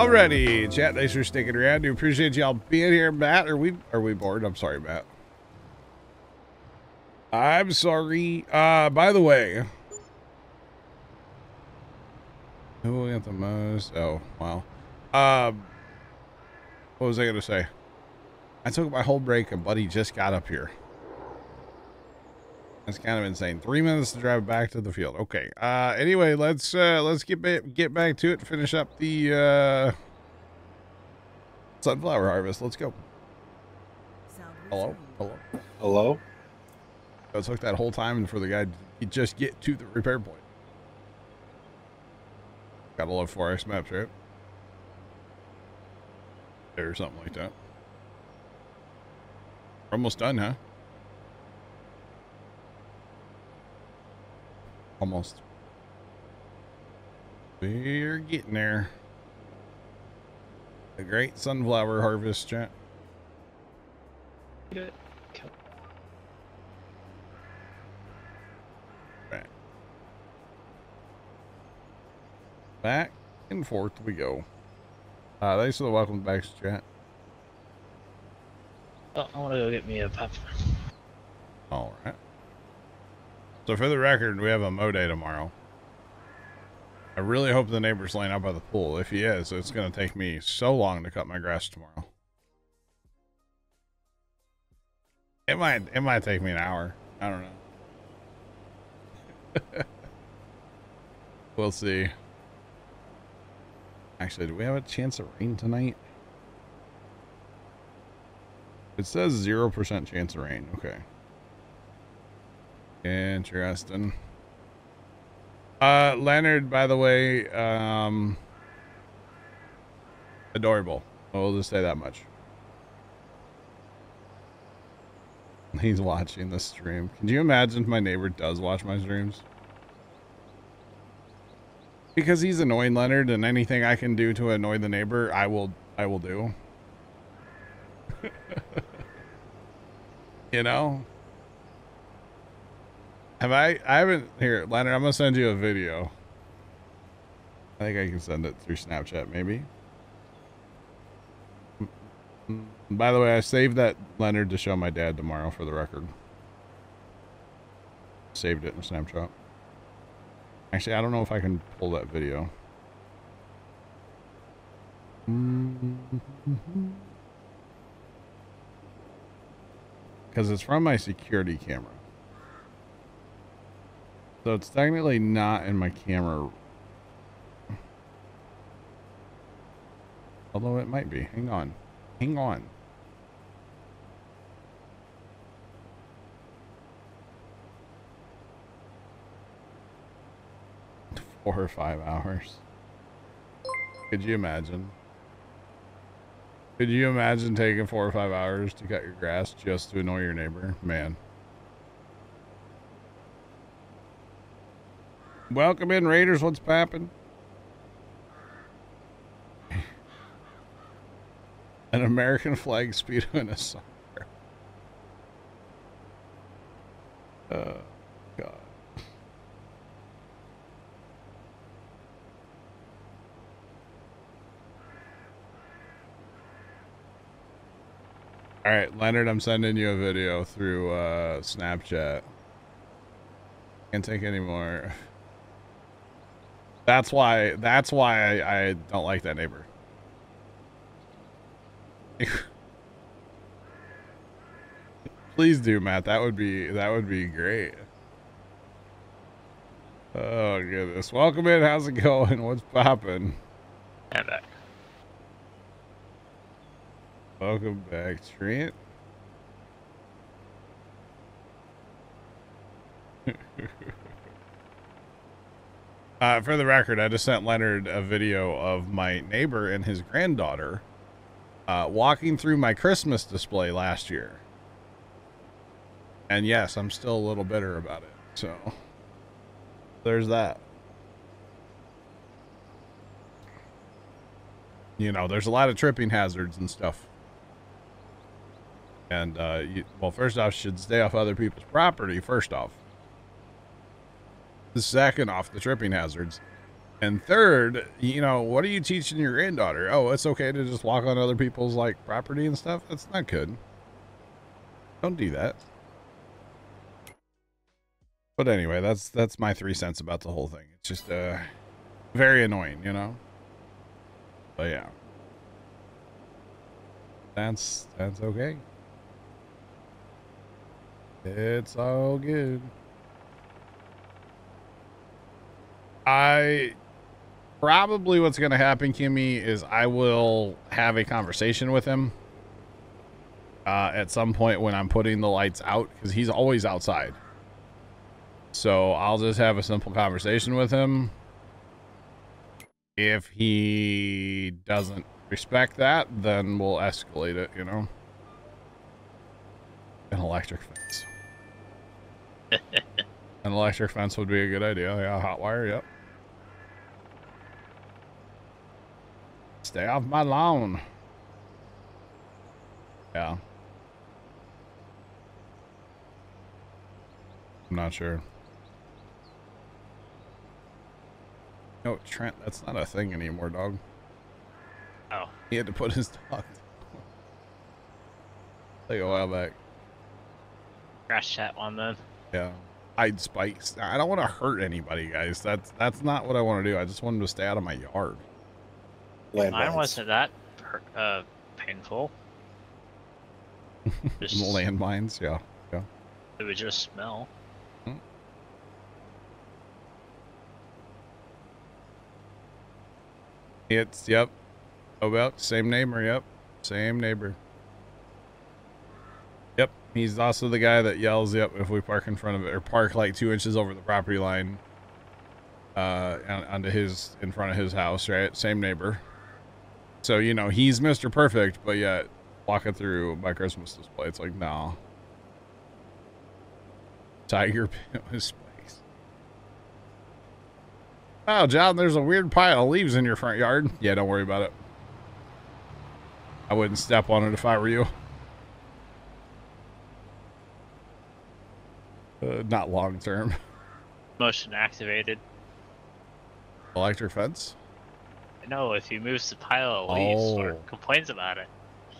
Alrighty, chat. Thanks for sticking around. Do appreciate y'all being here, Matt. Are we are we bored? I'm sorry, Matt. I'm sorry. Uh, by the way, who get the most? Oh, wow. Um, what was I gonna say? I took my whole break, and Buddy just got up here. That's kind of insane. Three minutes to drive back to the field. Okay. Uh, anyway, let's uh, let's get ba get back to it. Finish up the uh, sunflower harvest. Let's go. Hello. Hello. Hello. It took that whole time for the guy to just get to the repair point. Gotta love 4X maps, right? Or something like that. We're almost done, huh? Almost. We're getting there. A great sunflower harvest, chat. Good. Back. Back and forth we go. Uh, thanks for the welcome back, chat. Oh, I want to go get me a pop. All right. So for the record, we have a mow day tomorrow. I really hope the neighbor's laying out by the pool. If he is, it's going to take me so long to cut my grass tomorrow. It might, it might take me an hour. I don't know. we'll see. Actually, do we have a chance of rain tonight? It says 0% chance of rain. Okay. Interesting. Uh, Leonard, by the way, um, adorable. I'll just say that much. He's watching the stream. Can you imagine if my neighbor does watch my streams? Because he's annoying Leonard and anything I can do to annoy the neighbor, I will I will do. you know? Have I I haven't here, Leonard, I'm gonna send you a video. I think I can send it through Snapchat maybe. By the way, I saved that Leonard to show my dad tomorrow for the record. Saved it in Snapchat. Actually, I don't know if I can pull that video. Because it's from my security camera. So it's technically not in my camera. Although it might be. Hang on. Hang on. Four or five hours. Could you imagine? Could you imagine taking four or five hours to cut your grass just to annoy your neighbor? Man. Welcome in, Raiders. What's poppin'? An American flag speedo and a soccer. Oh, God. All right, Leonard, I'm sending you a video through uh, Snapchat. Can't take any more. That's why. That's why I, I don't like that neighbor. Please do, Matt. That would be that would be great. Oh goodness. Welcome in. How's it going? What's popping? And back. Welcome back, Trent. uh, for the record, I just sent Leonard a video of my neighbor and his granddaughter uh, walking through my Christmas display last year. And yes, I'm still a little bitter about it. So there's that. You know, there's a lot of tripping hazards and stuff. And, uh, you, well, first off, should stay off other people's property, first off. The second off, the tripping hazards. And third, you know, what are you teaching your granddaughter? Oh, it's okay to just walk on other people's like property and stuff. That's not good. Don't do that. But anyway, that's that's my three cents about the whole thing. It's just uh very annoying, you know. But yeah. That's that's okay. It's all good. I probably what's going to happen, Kimmy, is I will have a conversation with him uh, at some point when I'm putting the lights out because he's always outside. So I'll just have a simple conversation with him. If he doesn't respect that, then we'll escalate it, you know? An electric fence. An electric fence would be a good idea. Yeah, hot wire, yep. Stay off my lawn. Yeah. I'm not sure. No, Trent, that's not a thing anymore, dog. Oh. He had to put his dog. like a while back. Crash that one then. Yeah. Hide spikes. I don't want to hurt anybody, guys. That's that's not what I want to do. I just want him to stay out of my yard. Mine Landmines. wasn't that per- uh, painful. Just, Landmines, yeah. Yeah. It would just smell. It's yep. About same neighbor, yep. Same neighbor. Yep. He's also the guy that yells, yep, if we park in front of it or park like two inches over the property line. Uh on- onto his in front of his house, right? Same neighbor. So, you know, he's Mr. Perfect, but yet walking through my Christmas display, it's like, no. Tiger pit with spikes. Oh, John, there's a weird pile of leaves in your front yard. Yeah, don't worry about it. I wouldn't step on it if I were you. Uh, not long term. Motion activated. Electric fence? No, if he moves the pile of leaves or Oh. complains about it.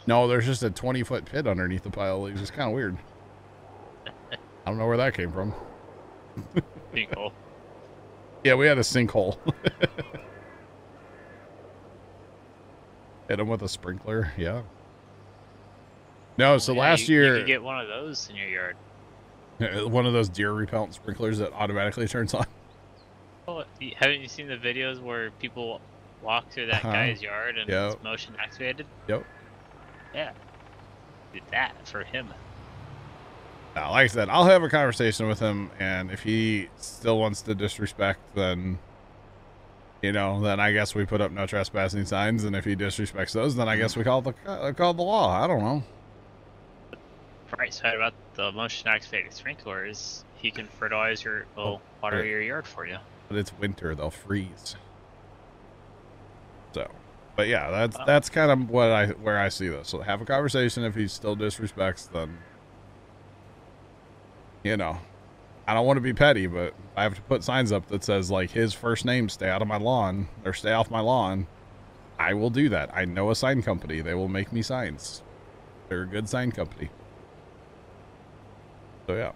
No, there's just a 20 foot pit underneath the pile of leaves. It's kind of weird. I don't know where that came from. Bingo. Yeah, we had a sinkhole. Hit him with a sprinkler. Yeah. No, so Yeah, last you, year, You get one of those in your yard. one of those deer repellent sprinklers that automatically turns on. Oh, haven't you seen the videos where people walk through that Uh-huh. guy's yard and Yep. it's motion activated? Yep. Yeah. Did that for him. Now, like I said, I'll have a conversation with him, and if he still wants to disrespect, then you know, then I guess we put up no trespassing signs, and if he disrespects those, then I guess we call the uh, call the law. I don't know. Right side about the motion activated sprinkler is he can fertilize your, well, water right. your yard for you. But it's winter; they'll freeze. So, but yeah, that's Wow. that's kind of what I where I see this. So have a conversation. If he still disrespects, then you know, I don't want to be petty, but I have to put signs up that says like his first name, stay out of my lawn or stay off my lawn. I will do that. I know a sign company. They will make me signs. They're a good sign company. So yeah.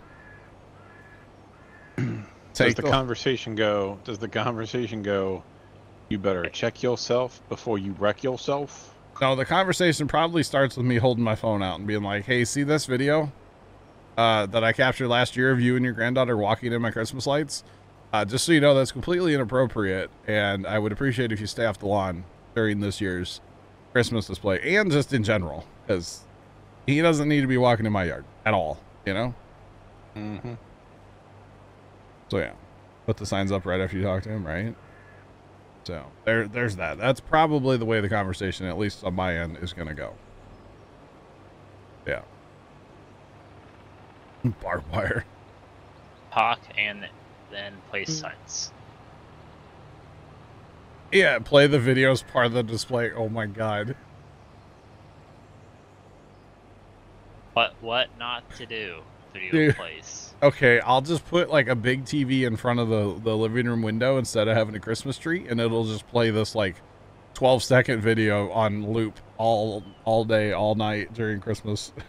Does the the- conversation go? Does the conversation go? You better check yourself before you wreck yourself. No, the conversation probably starts with me holding my phone out and being like, "Hey, see this video uh, that I captured last year of you and your granddaughter walking in my Christmas lights? Uh, just so you know, that's completely inappropriate, and I would appreciate if you stay off the lawn during this year's Christmas display and just in general, because he doesn't need to be walking in my yard at all. You know? Mm-hmm. So yeah, put the signs up right after you talk to him, right? So there, there's that. That's probably the way the conversation, at least on my end, is going to go. Yeah. Barbed wire. Talk and then place hmm. signs. Yeah, play the videos part of the display. Oh my god. What what not to do? Dude. plays. Okay, I'll just put like a big TV in front of the, the living room window instead of having a Christmas tree, and it'll just play this like 12 second video on loop all all day, all night during Christmas.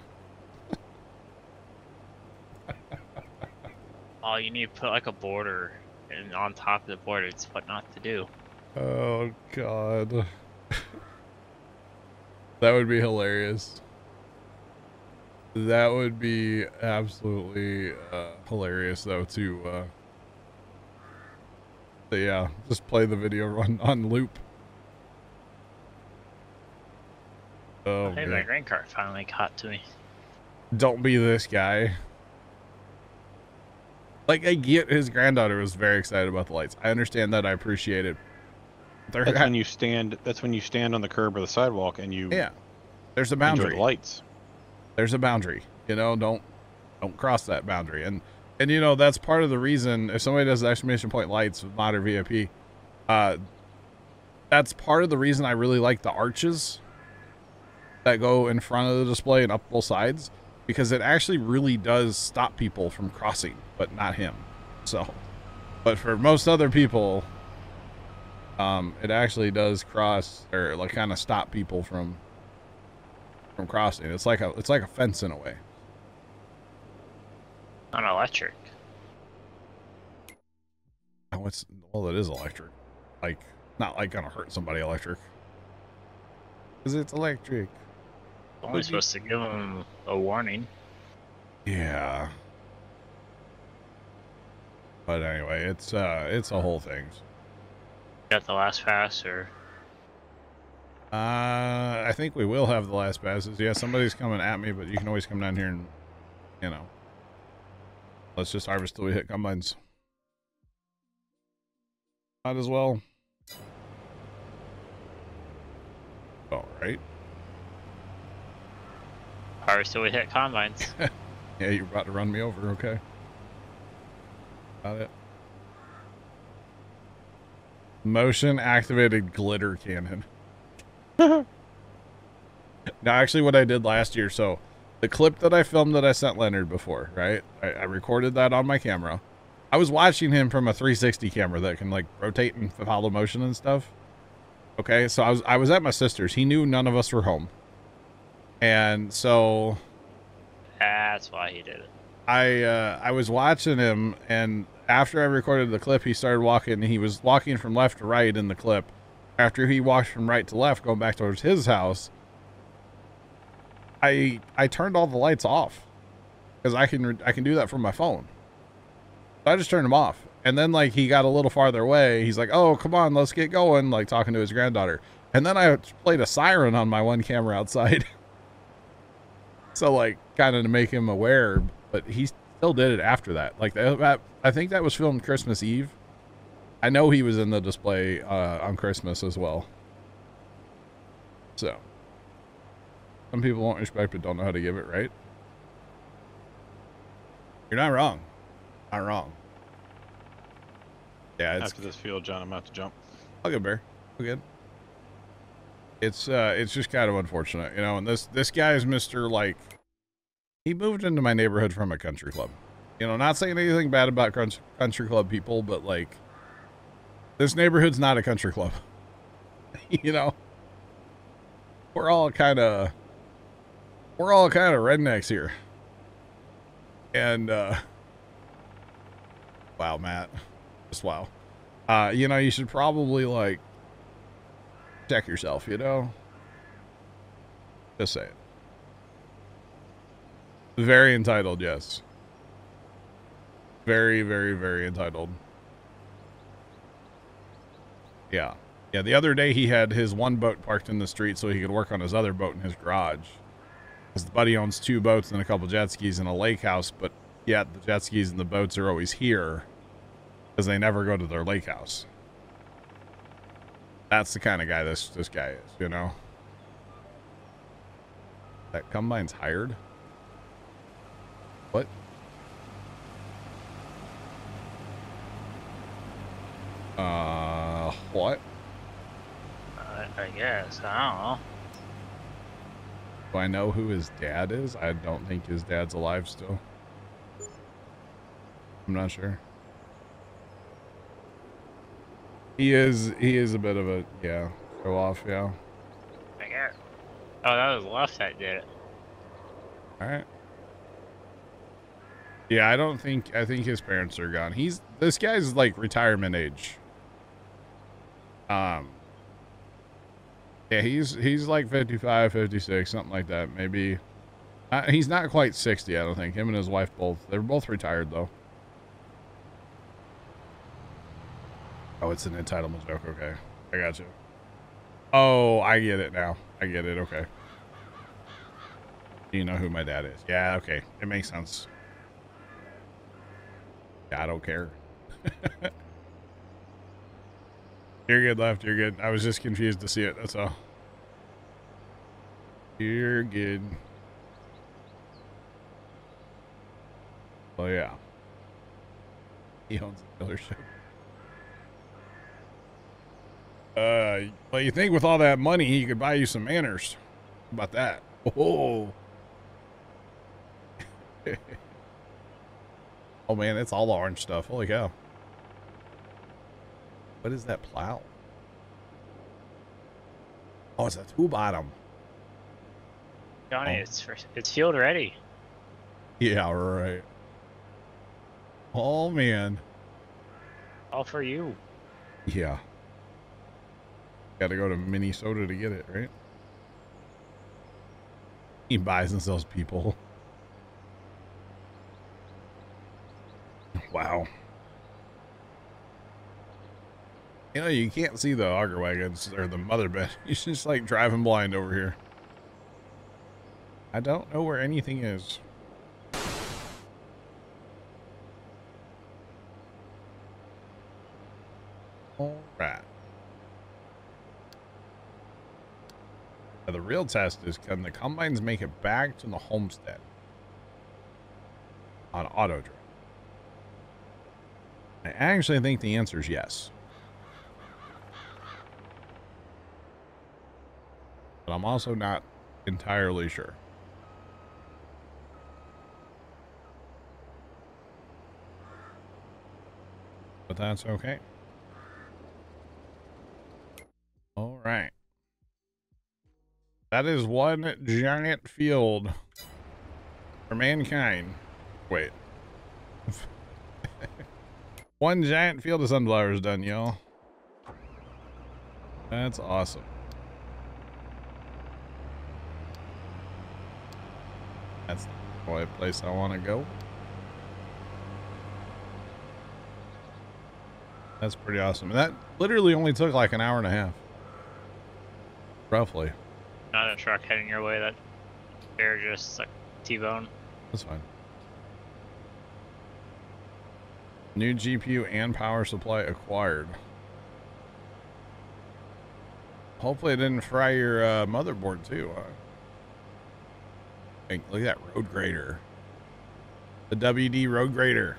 Oh, you need to put like a border, and on top of the border, it's what not to do. Oh God, that would be hilarious. That would be absolutely uh, hilarious, though. To, uh, but yeah, just play the video on on loop. Oh, hey, man. my green card finally caught to me. don't be this guy. Like I get his granddaughter was very excited about the lights. I understand that. I appreciate it. There, That's when you stand. That's when you stand on the curb or the sidewalk and you yeah, there's a enjoy boundary. the lights. There's a boundary. You know, don't don't cross that boundary. And and you know that's part of the reason if somebody does the exclamation point lights with modern VIP, uh, that's part of the reason I really like the arches that go in front of the display and up both sides because it actually really does stop people from crossing, but not him. So, but for most other people, um, it actually does cross or like kind of stop people from from crossing. It's like a it's like a fence in a way. On electric. Oh, it's well, it is electric. Like not like gonna hurt somebody electric. Cause it's electric. Only supposed to give them a warning. Yeah. But anyway, it's uh it's a whole thing. Got the last pass, or Uh I think we will have the last passes. Yeah, somebody's coming at me, but you can always come down here and you know. Let's just harvest till we hit combines. Might as well. All right. harvest till we hit combines. Yeah, you're about to run me over, okay. Got it. Motion activated glitter cannon. now, actually, what I did last year, so the clip that I filmed that I sent Leonard before, right? I, I recorded that on my camera. I was watching him from a 360 camera that can like rotate and follow motion and stuff. Okay, so I was I was at my sister's. He knew none of us were home, and so That's why he did it. I uh, I was watching him, and after I recorded the clip, he started walking. He was walking from left to right in the clip. After he walked from right to left, going back towards his house, I I turned all the lights off because I can I can do that from my phone. So I just turned them off, and then like he got a little farther away. He's like, "Oh, come on, let's get going!" Like talking to his granddaughter, and then I played a siren on my one camera outside. So like kind of to make him aware, but he still did it after that. Like that, I think that was filmed Christmas Eve. I know he was in the display uh, on Christmas as well. So some people won't respect but don't know how to give it right. You're not wrong. Not wrong. Yeah, it's After this field, John, I'm about to jump. all good, Bear. All good. It's uh, it's just kind of unfortunate, you know. And this this guy is Mister like, he moved into my neighborhood from a country club. You know, not saying anything bad about country club people, but like, this neighborhood's not a country club. you know, we're all kind of, we're all kind of rednecks here. And uh, wow, Matt, just wow. Uh, you know, you should probably like check yourself, you know? Just say it. Very entitled, yes. Very, very, very entitled. Yeah. Yeah, the other day he had his one boat parked in the street so he could work on his other boat in his garage. His buddy owns two boats and a couple jet skis and a lake house, but yet the jet skis and the boats are always here because they never go to their lake house. That's the kind of guy this this guy is, you know. That combine's hired. What? Uh, Uh, what? I, I guess. I don't know. Do I know who his dad is? I don't think his dad's alive still. I'm not sure. He is he is a bit of a yeah show off yeah. I got. Oh, that was left that did it. All right. Yeah, I don't think I think his parents are gone. He's this guy's like retirement age. Um Yeah, he's he's like 55, 56, something like that. Maybe uh, he's not quite 60, I don't think. Him and his wife both. They're both retired though. Oh, it's an entitlement joke. Okay. I got you. Oh, I get it now. I get it. Okay. You know who my dad is. Yeah, okay. It makes sense. Yeah, I don't care. You're good, left. You're good. I was just confused to see it. That's all. You're good. Oh, yeah. He owns a dealership. Uh, well, you think with all that money, he could buy you some manners. How about that? Oh. oh man, it's all orange stuff. Holy cow. What is that plow? Oh, it's a two bottom. Johnny, Oh. it's for, it's field ready. Yeah, right. Oh man. All for you. Yeah. Got to go to Minnesota to get it, right? He buys and sells people. Wow. You know, you can't see the auger wagons or the mother bed. He's just like driving blind over here. I don't know where anything is. All right. Now, the real test is can the combines make it back to the homestead on auto drive? I actually think the answer is yes. I'm also not entirely sure. But that's okay. All right. That is one giant field for mankind. Wait. one giant field of sunflowers done, y'all. That's awesome. The only place I want to go. That's pretty awesome. That literally only took like an hour and a half. Roughly. Not a truck heading your way. That they're just like T-bone. That's fine. New GPU and power supply acquired. Hopefully it didn't fry your uh, motherboard too. Huh? Look at that road grader. The WD road grader.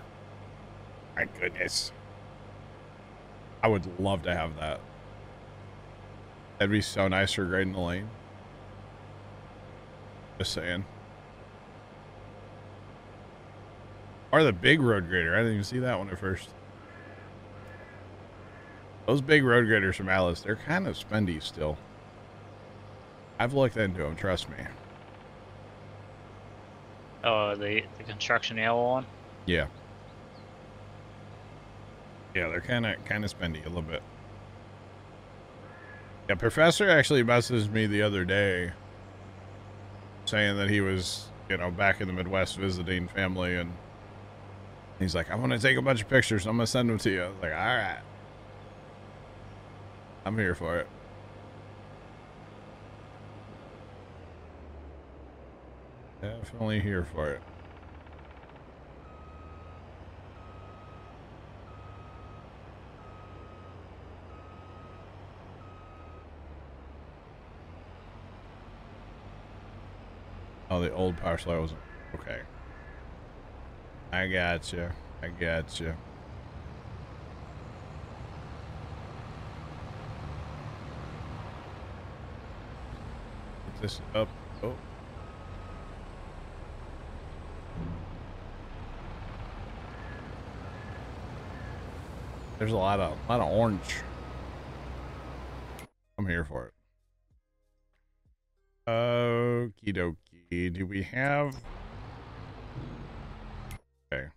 My goodness. I would love to have that. That'd be so nice for grading the lane. Just saying. Or the big road grader. I didn't even see that one at first. Those big road graders from Allis, they're kind of spendy still. I've looked into them, trust me. Oh, the the construction nail one. Yeah. Yeah, they're kind of kind of spendy a little bit. Yeah, Professor actually messaged me the other day saying that he was, you know, back in the Midwest visiting family and he's like, I'm going to take a bunch of pictures. I'm going to send them to you. I was like, all right. I'm here for it. Definitely here for it. Oh, the old power supply was okay. I got you. I got you. Put this up. Oh. There's a lot of lot of orange. I'm here for it. Okie dokie. Do we have Okay.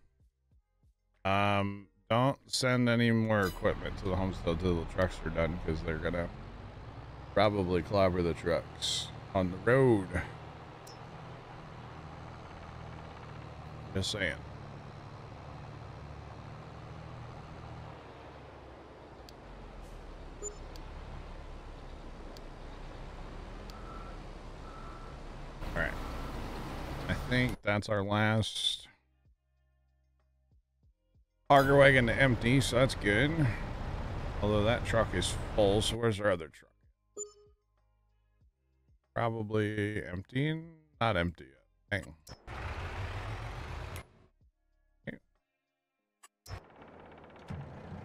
Um don't send any more equipment to the homestead till the trucks are done because they're gonna probably clobber the trucks on the road. Just saying. Alright. I think that's our last auger wagon to empty, so that's good. Although that truck is full, so where's our other truck? Probably empty. Not empty yet. Dang.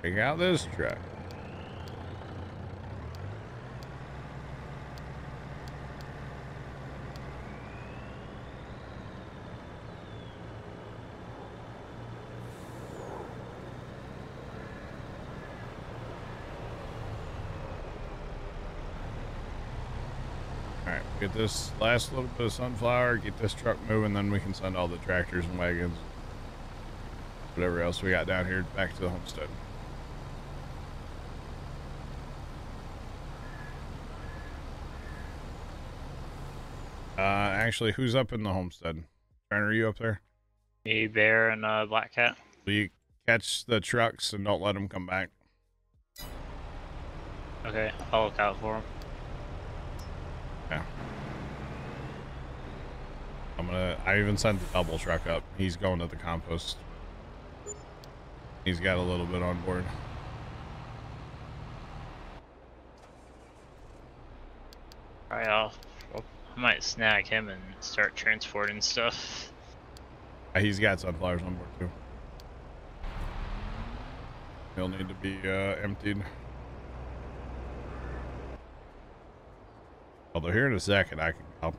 Take out this truck. Alright, get this last little bit of sunflower, get this truck moving, then we can send all the tractors and wagons, whatever else we got down here, back to the homestead. Uh, actually, who's up in the homestead? Turner, are you up there? Me, Bear, and uh, Black Cat. Will you catch the trucks and don't let them come back? Okay, I'll look out for them. Yeah. I'm gonna. I even sent the double truck up. He's going to the compost. He's got a little bit on board. Alright, I'll, I'll- might snag him and start transporting stuff. He's got sunflowers on board too. He'll need to be uh, emptied. Although here in a second, I can. I'll,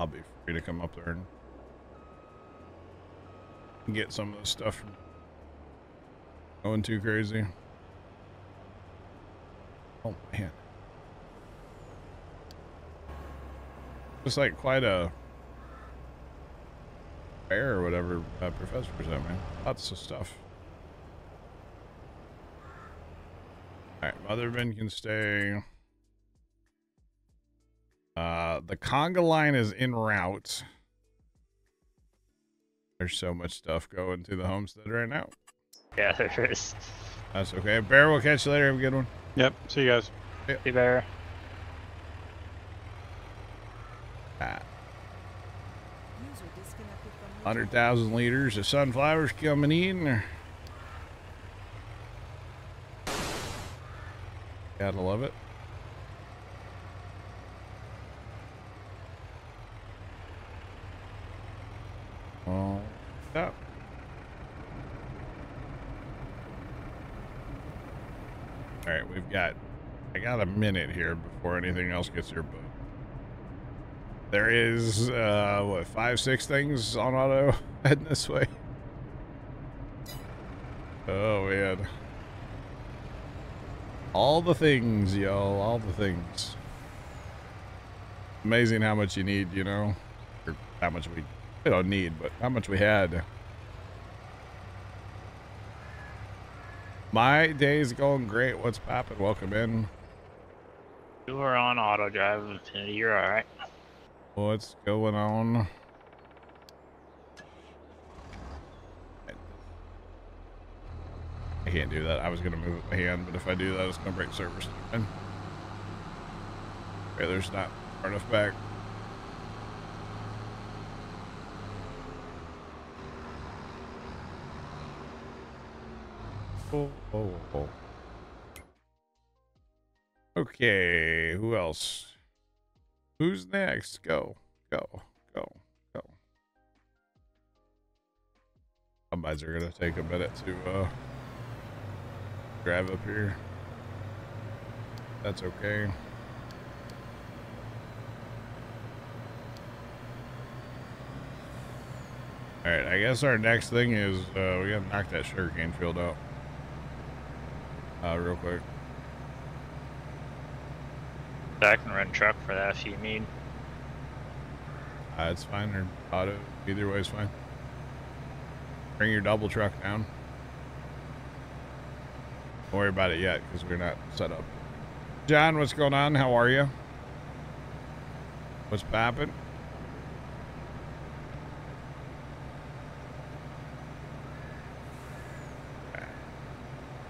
I'll be free to come up there and get some of this stuff going too crazy. Oh man, it's like quite a fair or whatever uh, professor at, man. Lots of stuff. Alright, Mother Ben can stay. Uh, the conga line is en route. There's so much stuff going to the homestead right now. Yeah, there is. That's okay. Bear, we'll catch you later. Have a good one. Yep. See you guys. See Bear. Ah, User disconnected from your 100,000 liters of sunflowers coming in. Gotta love it. Oh, stop. All right, we've got. I got a minute here before anything else gets here, but there is uh, what five, six things on auto heading this way. Oh man, all the things, y'all, all the things. Amazing how much you need, you know, or how much we, we don't need, but how much we had. My day's going great. What's poppin'? Welcome in. You are on auto drive, Infinity. You're alright. What's going on? I can't do that. I was gonna move my hand, but if I do that, it's gonna break service. again. Okay, there's not far enough back. Oh, oh, oh. Okay, who else? Who's next? Go, go, go, go. Somebody's are gonna take a minute to uh drive up here. That's okay. Alright, I guess our next thing is uh we gotta knock that sugarcane field out. uh, real quick. I can run truck for that if you need. Uh, it's fine, or auto. Either way is fine. Bring your double truck down. Don't worry about it yet, because we're not set up. John, what's going on? How are you? What's poppin'?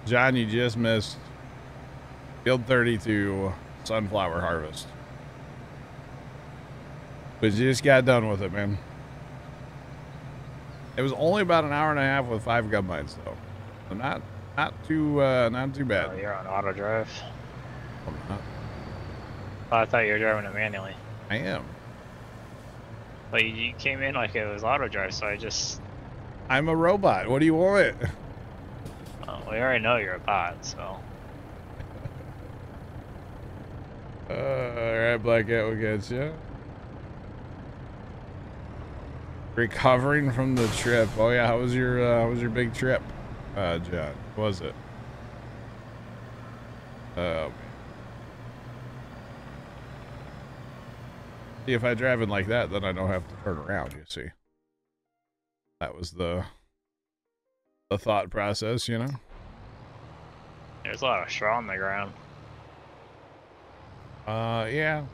John, you just missed Field 32 Sunflower Harvest. We just got done with it, man. It was only about an hour and a half with five combines, though. So not not too uh, not too Oh, bad. you're on auto drive. I'm not- Oh, I thought you were driving it manually. I am. But you- you came in like it was auto drive, so I just. I'm a robot. What do you want? Oh, we already know you're a bot, so. Uh, all right, Blackout, we get you. Recovering from the trip. Oh yeah, how was your uh, how was your big trip, uh, John? Was it? Oh. See, if I drive in like that, then I don't have to turn around. You see. That was the the thought process, you know. There's a lot of straw on the ground. Uh, yeah.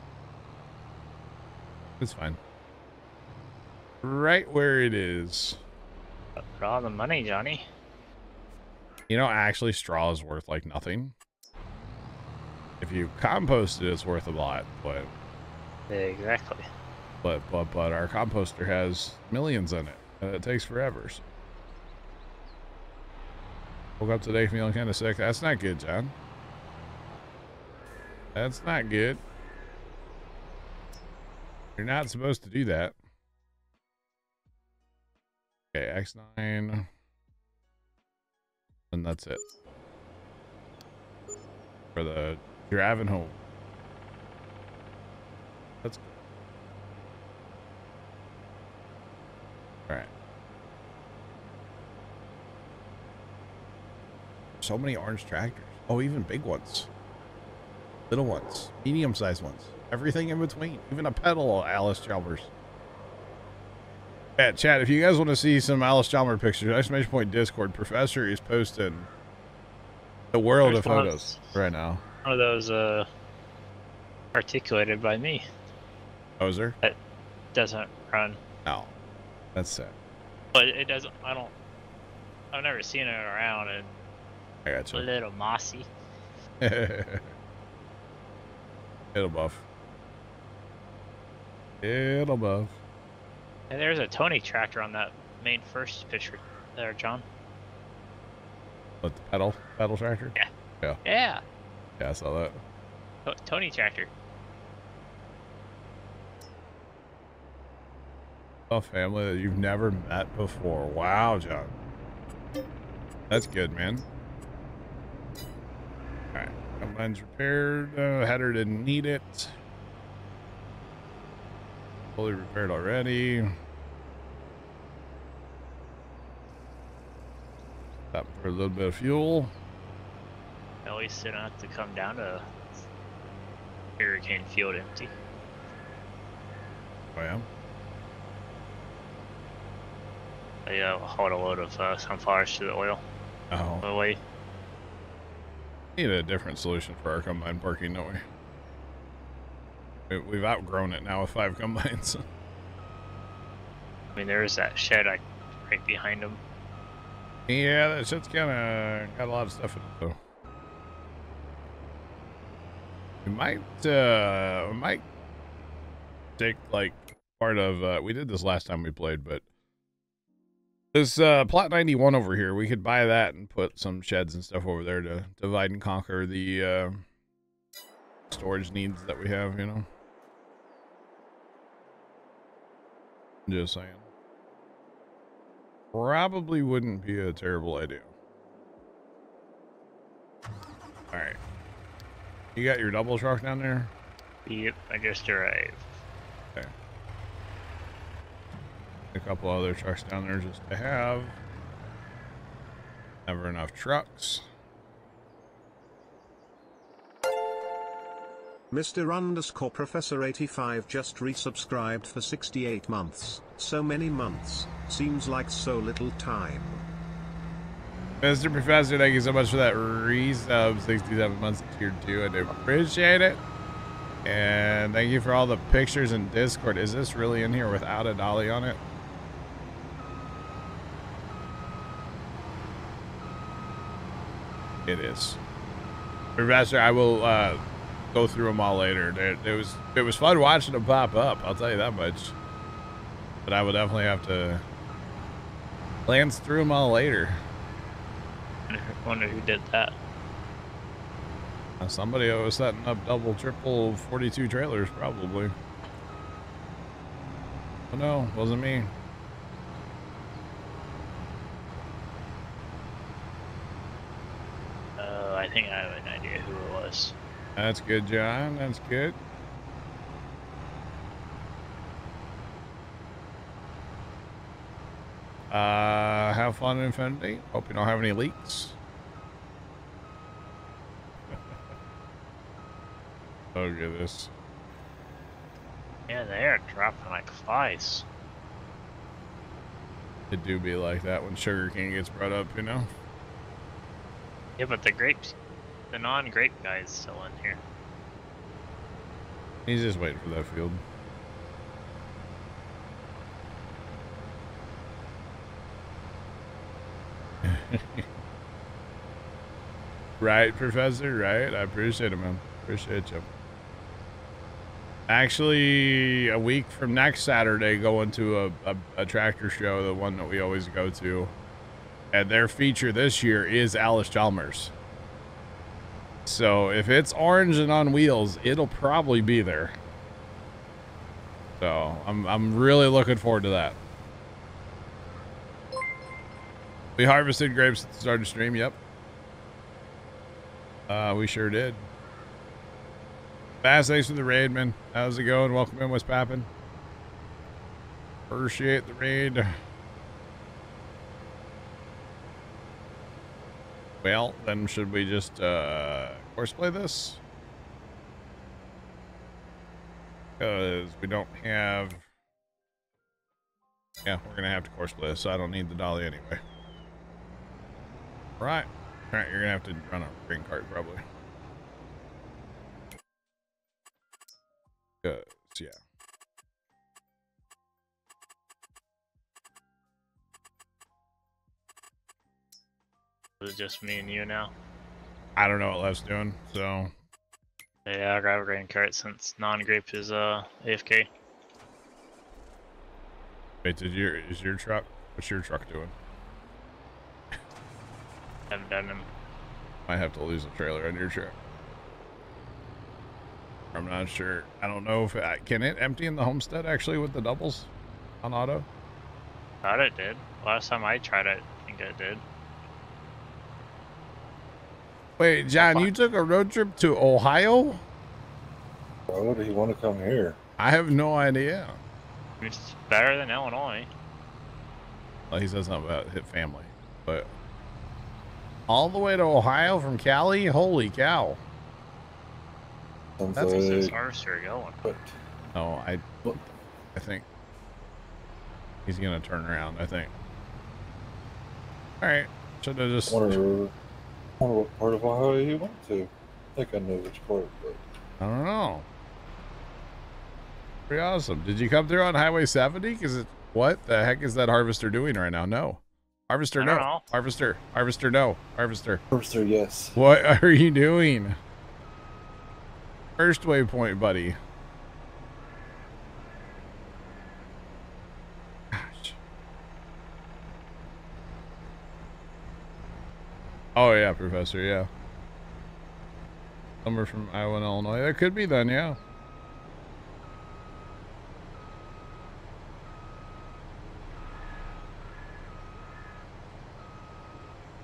It's fine. Right where it is. Put all the money, Johnny. You know, actually, straw is worth like nothing. If you compost it, it's worth a lot. But, Exactly. but, but, but our composter has millions in it, and it takes forever. so- Woke up today feeling kind of sick. That's not good, John. That's not good. You're not supposed to do that. Okay, X9. And that's it. For the driving home. That's good. Alright. So many orange tractors. Oh, even big ones. Little ones. Medium sized ones. Everything in between. Even a pedal, Allis-Chalmers. Yeah, chat, if you guys want to see some Allis-Chalmers pictures, exclamation point Discord, Professor is posting the world There's of one of- photos right now. One of those, uh, articulated by me. Poser? Doesn't run. No. That's sad. But it doesn't, I don't, I've never seen it around and I a gotcha. A little mossy. It'll buff. It'll buff. And there's a Tony tractor on that main first picture there, John. What the pedal? Pedal tractor? Yeah, Yeah, Yeah, Yeah, I saw that. To- Tony tractor. A family that you've never met before. Wow, John. That's good, man. Combine's repaired. Uh, header didn't need it. Fully repaired already. Stop for a little bit of fuel. At least they don't have to come down to Hurricane Field empty. Oh, yeah. They uh, hauled a load of uh, sunflowers to the oil Oh. away. Need a different solution for our combine parking, don't we? we? We've outgrown it now with five combines. I mean, there's that shed I, right behind them. yeah, that shed's kind of got a lot of stuff in it, though. We might, uh, we might take like part of. Uh, we did this last time we played, but this uh, plot ninety one over here, we could buy that and put some sheds and stuff over there to divide and conquer the uh, storage needs that we have. You know. Just saying. Probably wouldn't be a terrible idea. Alright. You got your double truck down there? Yep, I just arrived. A couple other trucks down there just to have. Never enough trucks. Mr. underscore Professor 85 just resubscribed for 68 months. So many months. Seems like so little time. Mr. Professor, thank you so much for that resub 67 months tier 2. I do appreciate it. And thank you for all the pictures in Discord. Is this really in here without a dolly on it? It is. Professor, I will uh, go through them all later. It, it was it was fun watching them pop up. I'll tell you that much. But I will definitely have to glance through them all later. I wonder who did that. Uh, somebody was setting up double, triple 42 trailers, probably. Oh no, wasn't me. Oh, I think I have an idea who it was. That's good, John. That's good. Uh, have fun in Infinity. Hope you don't have any leaks. Look at this. Yeah, they are dropping like flies. It do be like that when sugar cane gets brought up, you know? Yeah, but the grapes, the non-grape guy's still in here. He's just waiting for that field. right, Professor? Right? I appreciate it, man. Appreciate you. Actually, a week from next Saturday, going to a, a, a tractor show, the one that we always go to. And their feature this year is Allis-Chalmers. So if it's orange and on wheels, it'll probably be there. So I'm I'm really looking forward to that. We harvested grapes at the start of stream. Yep. Uh, we sure did. Fast, thanks for the raid, man. How's it going? Welcome in. What's poppin'? Appreciate the raid. Well, then should we just uh, Courseplay this? Because we don't have... Yeah, we're going to have to Courseplay this, so I don't need the dolly anyway. Right. Alright, you're going to have to run a grain cart, probably. Because, yeah. Is it just me and you now? I don't know what Left's doing, so... Yeah, I'll grab a grain cart since non-grape is uh AFK. Wait, did your, is your truck... What's your truck doing? Haven't done them. Might have to lose a trailer on your truck. I'm not sure. I don't know if it, can it empty in the homestead actually with the doubles on auto. Thought it did. Last time I tried it, I think it did. Wait, John, you took a road trip to Ohio? Why would he want to come here? I have no idea. It's better than Illinois. Well, he says something about hit family, but all the way to Ohio from Cali. Holy cow! Sounds That's Where's this like, harvester going? but No, I, I think he's gonna turn around. I think. All right, should have just. wonder, wonder what part of Ohio he went to. I think I know which part, but I don't know. Pretty awesome. Did you come through on Highway 70? Because it, what the heck is that harvester doing right now? No. Harvester, no. know. Harvester, harvester, no. Harvester. Harvester, yes. What are you doing? First waypoint, buddy. Oh yeah, Professor, yeah. Somewhere from Iowa and Illinois. That could be then, yeah.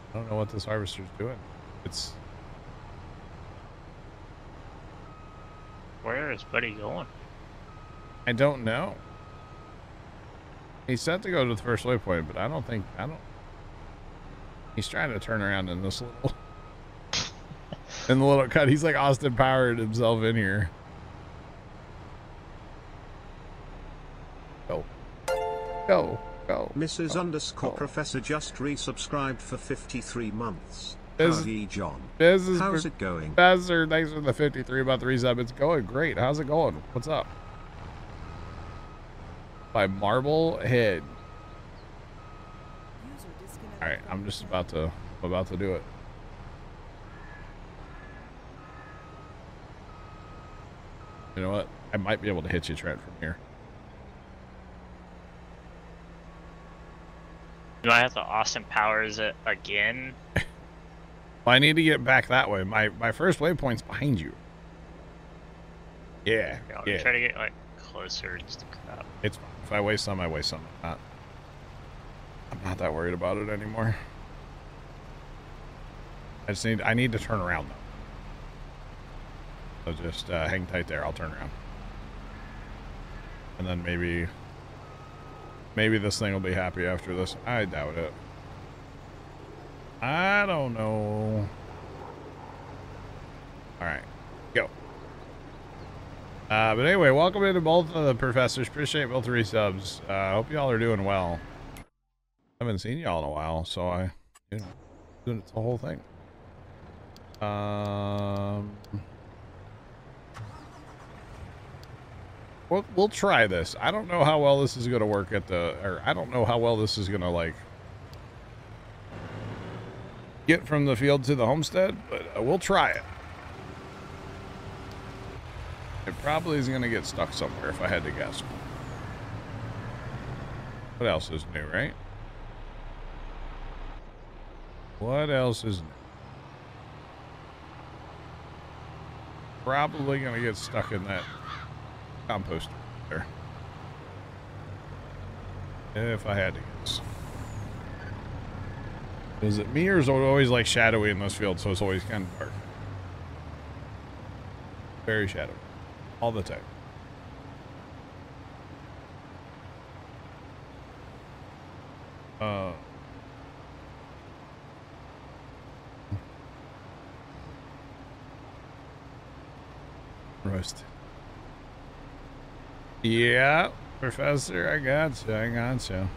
I don't know what this harvester's doing. It's Where is Buddy going? I don't know. He's set to go to the first waypoint, but I don't think I don't. He's trying to turn around in this little. in the little cut. He's like Austin Powered himself in here. Go. Go. Go. Mrs. Oh, underscore oh. Professor just resubscribed for 53 months. This- Howdy, John. This is How's it going? Professor, thanks for the 53 about the resub. It's going great. How's it going? What's up? By Marble Head. All right, I'm just about to I'm about to do it. You know what? I might be able to hit you, Trent, from here. Do I have to Austin Powers it again? Well, I need to get back that way. My my first waypoint's behind you. Yeah, Okay, I'll yeah. try to get like closer. Just to crap. It's fine. If I waste some, I waste some. Not, I'm not that worried about it anymore. I just need I need to turn around though. So just uh, hang tight there. I'll turn around, and then maybe maybe this thing will be happy after this. I doubt it. I don't know. All right, go. Uh, but anyway, welcome into both of the professors. Appreciate both three subs. Uh, hope y'all are doing well. Haven't seen y'all in a while, so I, you know, doing it's the whole thing. Um, we'll we'll try this. I don't know how well this is gonna work at the, or I don't know how well this is gonna like get from the field to the homestead, but uh, we'll try it. It probably is going to get stuck somewhere if I had to guess. What else is new, right? What else is new? Probably going to get stuck in that compost there. If I had to guess. Is it me or is it always like shadowy in this field, so it's always kind of dark? Very shadowy. All the time. Uh. Roast. Yeah, Professor, I got you. I got you.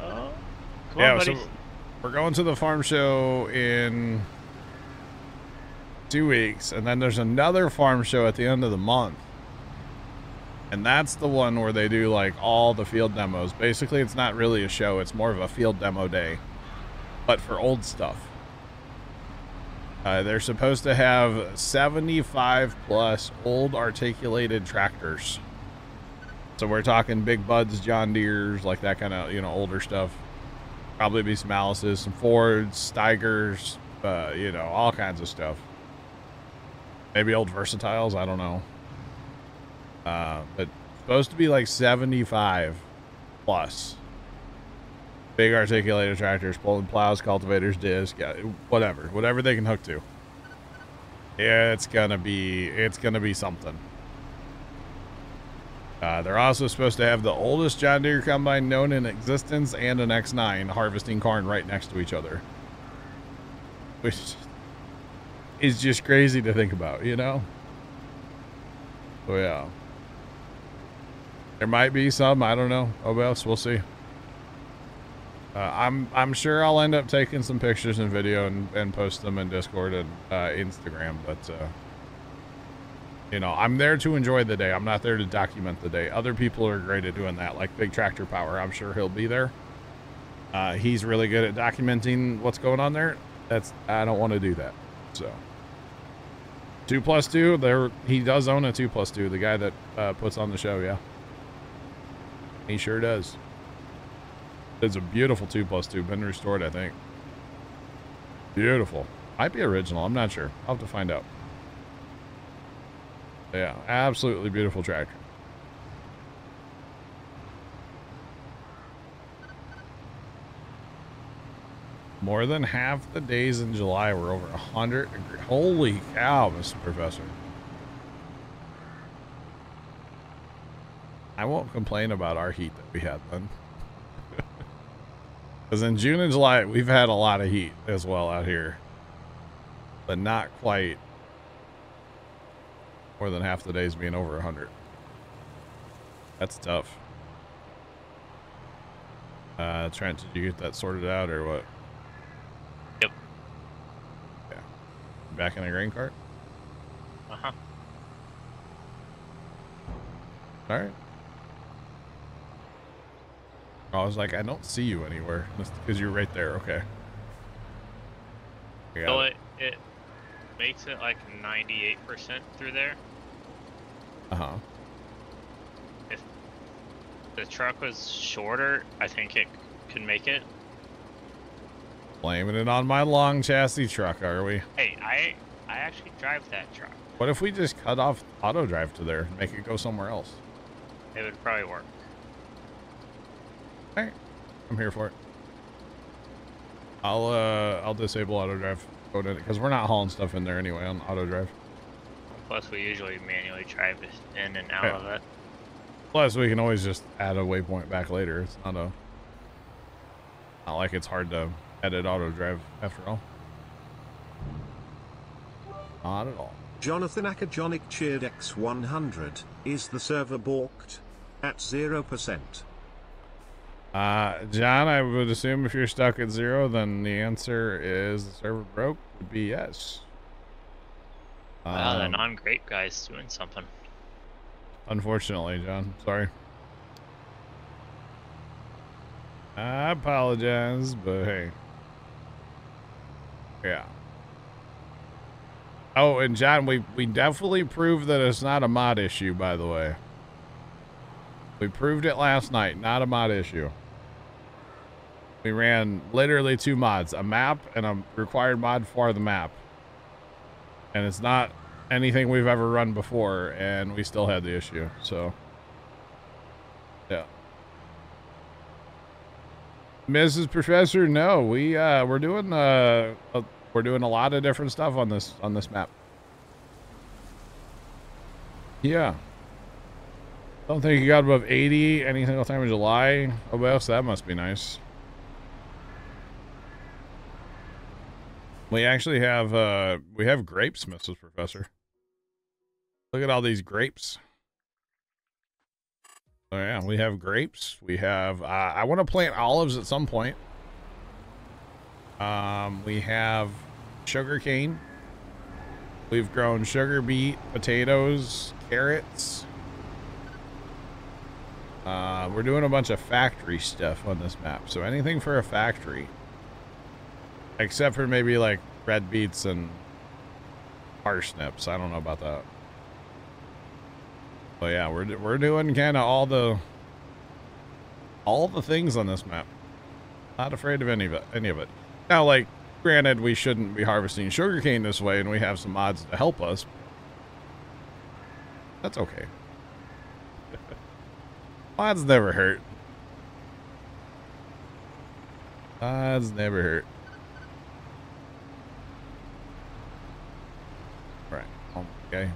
Oh, come Yeah, on, so we're going to the farm show in two weeks, and then there's another farm show at the end of the month. And that's the one where they do like all the field demos. Basically, it's not really a show, it's more of a field demo day, but for old stuff. Uh, they're supposed to have 75 plus old articulated tractors. So we're talking big buds, John Deere's, like that kind of, you know, older stuff probably be some Allis's, some Fords, Steigers, uh, you know, all kinds of stuff. Maybe old Versatiles, I don't know. Uh, but supposed to be like 75 plus. Big articulated tractors, pulling plows, cultivators, disc, yeah, whatever, whatever they can hook to. It's gonna be, it's gonna be something. Uh, they're also supposed to have the oldest John Deere combine known in existence and an X9 harvesting corn right next to each other. Which is just crazy to think about, you know? So, yeah. There might be some, I don't know. Oh, else, we'll see. Uh, I'm I'm sure I'll end up taking some pictures and video and, and post them in Discord and uh, Instagram, but uh, you know, I'm there to enjoy the day. I'm not there to document the day. Other people are great at doing that, like Big Tractor Power. I'm sure he'll be there. Uh, he's really good at documenting what's going on there. That's I don't want to do that. So two plus two. There, he does own a two plus two. The guy that uh, puts on the show, yeah, he sure does. It's a beautiful two plus two. Been restored, I think. Beautiful. Might be original. I'm not sure. I'll have to find out. Yeah, absolutely beautiful tractor. More than half the days in July were over 100 degrees. Holy cow, Mr. Professor. I won't complain about our heat that we had then. Because in June and July, we've had a lot of heat as well out here. But not quite more than half the days being over 100. That's tough. Uh, Trent, did you get that sorted out or what? Yep. Yeah. Back in a grain cart? Uh huh. All right. I was like, I don't see you anywhere. Because you're right there. Okay. So it. it, it makes it like 98% through there. Uh-huh. If the truck was shorter, I think it could make it. Blaming it on my long chassis truck, are we? Hey, I I actually drive that truck. What if we just cut off auto drive to there and make it go somewhere else? It would probably work. Alright. I'm here for it. I'll uh I'll disable auto drive because we're not hauling stuff in there anyway on auto drive. Plus, we usually manually drive it in and out Yeah. of it. Plus, we can always just add a waypoint back later. It's not a not like it's hard to edit auto drive after all. Not at all. Jonathan Akajonic cheered X100. Is the server balked? At 0%. Uh, John, I would assume if you're stuck at zero, then the answer is the server broke would be yes. Wow, the Um, non-grape guy's doing something. Unfortunately, John. Sorry. I apologize, but hey. Yeah. Oh, and John, we, we definitely proved that it's not a mod issue, by the way. We proved it last night, not a mod issue. We ran literally two mods, a map and a required mod for the map. And it's not anything we've ever run before, and we still had the issue. So, yeah. Mrs. Professor, no, we uh, we're doing uh, we're doing a lot of different stuff on this on this map. Yeah. Don't think you got above 80 any single time in July. Oh, well, so that must be nice. We actually have uh we have grapes, Mrs. Professor. Look at all these grapes. Oh yeah, we have grapes. We have. Uh, I want to plant olives at some point. Um, we have sugar cane. We've grown sugar beet, potatoes, carrots. Uh, we're doing a bunch of factory stuff on this map. So anything for a factory, except for maybe like red beets and parsnips. I don't know about that. But yeah, we're we're doing kind of all the all the things on this map. Not afraid of any of it. Any of it. Now, like, granted, we shouldn't be harvesting sugarcane this way, and we have some mods to help us. That's okay. mods never hurt. Mods never hurt. Right. Oh, okay.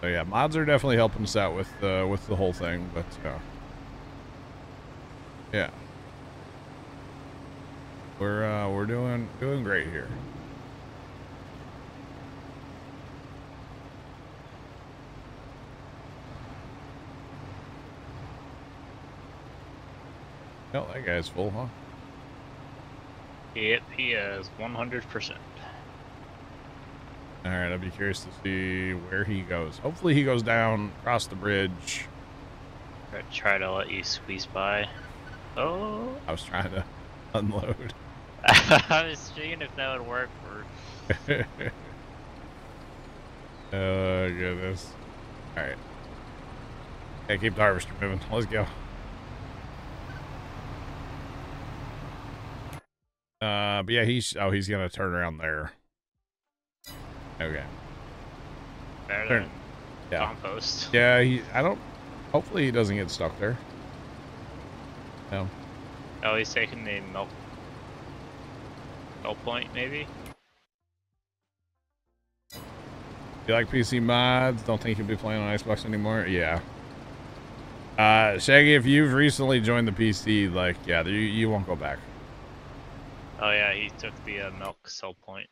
So yeah, mods are definitely helping us out with uh, with the whole thing, but uh, yeah, we're uh, we're doing doing great here. Oh, that guy's full, huh? Yep, he is 100%. All right, I'd be curious to see where he goes. Hopefully, he goes down across the bridge. Gonna try to let you squeeze by. Oh, I was trying to unload. I was seeing if that would work for. oh goodness! All right. Hey, keep the harvester moving. Let's go. Uh, but yeah, he's oh he's gonna turn around there. Okay. Better than Yeah. compost. Yeah, he. I don't. Hopefully, he doesn't get stuck there. No. Oh, he's taking the milk. Milk point, maybe? You like PC mods? Don't think you'll be playing on Xbox anymore? Yeah. Uh, Shaggy, if you've recently joined the PC, like, yeah, you, you won't go back. Oh, yeah, he took the uh, milk sell point.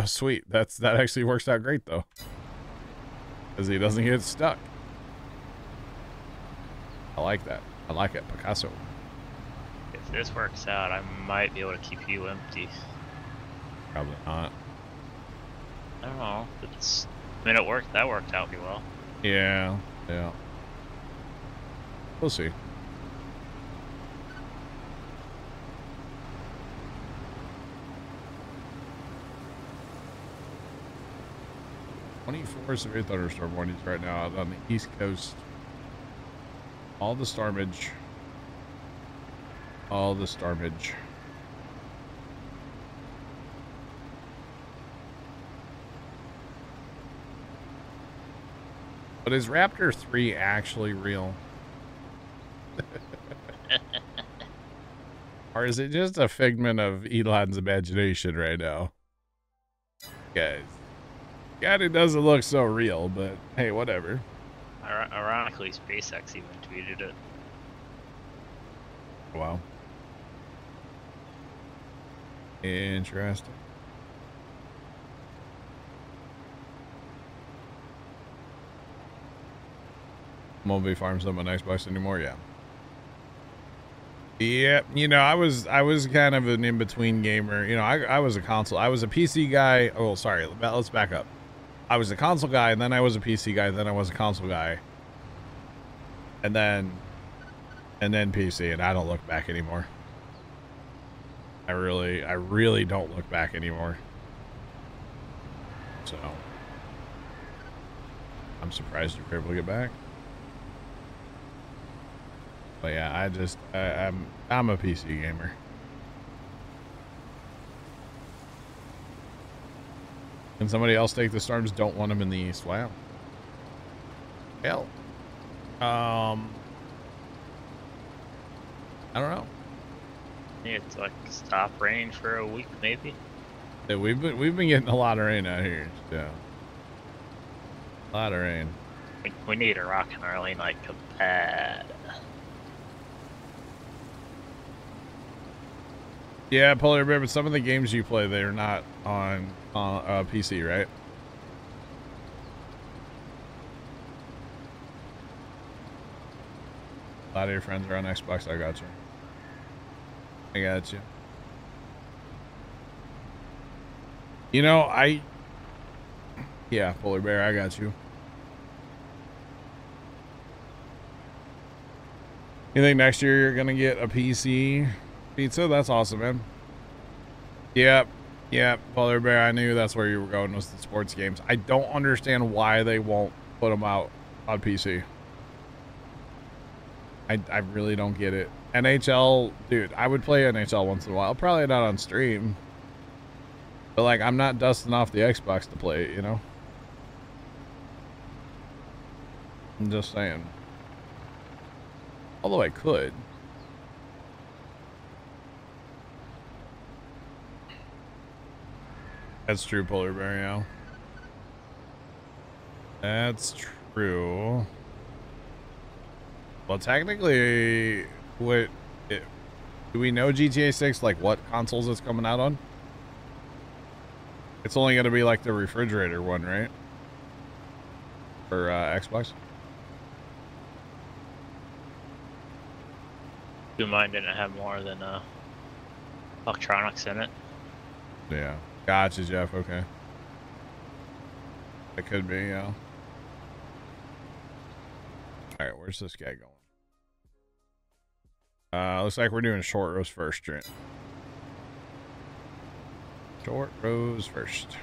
Oh, sweet. That's that actually works out great though, because he doesn't get stuck. I like that. I like it, Picasso. If this works out, I might be able to keep you empty. Probably not. I don't know. It's. I mean, it worked. That worked out pretty well. Yeah, yeah. We'll see. Twenty-four severe thunderstorm warnings right now out on the east coast. All the stormage. All the stormage. But is Raptor 3 actually real? or is it just a figment of Elon's imagination right now? Guys. God, it doesn't look so real, but hey, whatever. Ironically, SpaceX even tweeted it. Wow. Interesting. Won't be farms on my Xbox anymore, yeah. Yeah, you know, I was I was kind of an in-between gamer. You know, I I was a console. I was a PC guy. Oh, sorry. Let's back up. I was a console guy, and then I was a PC guy, then I was a console guy. And then and then PC, and I don't look back anymore. I really, I really don't look back anymore. So, I'm surprised you were able to get back. But yeah, I just, I, I'm, I'm a PC gamer. Can somebody else take the storms? Don't want them in the east. Wow. Hell. Um, I don't know. Yeah, it's like stop rain for a week, maybe. Yeah, we've been we've been getting a lot of rain out here. Yeah, a lot of rain. We, we need a rock and early night compad. Yeah, Polar Bear, but some of the games you play, they're not on on uh, PC, right? A lot of your friends are on Xbox. I got you. I got you. You know, I. Yeah, Polar Bear, I got you. You think next year you're gonna get a PC pizza? That's awesome, man. Yep, yep, Polar Bear. I knew that's where you were going was the sports games. I don't understand why they won't put them out on PC. I I really don't get it. NHL, dude, I would play NHL once in a while. Probably not on stream. But like I'm not dusting off the Xbox to play it, you know? I'm just saying. Although I could. That's true, Polar Bear, yeah. That's true. Well, technically, what it, do we know GTA 6 like what consoles it's coming out on? It's only going to be like the refrigerator one, right? For uh, Xbox. Do mine didn't have more than uh, electronics in it. Yeah. Gotcha, Jeff. Okay. It could be, yeah. All right, where's this guy going? Uh, looks like we're doing short rows first, Trent. Short rows first.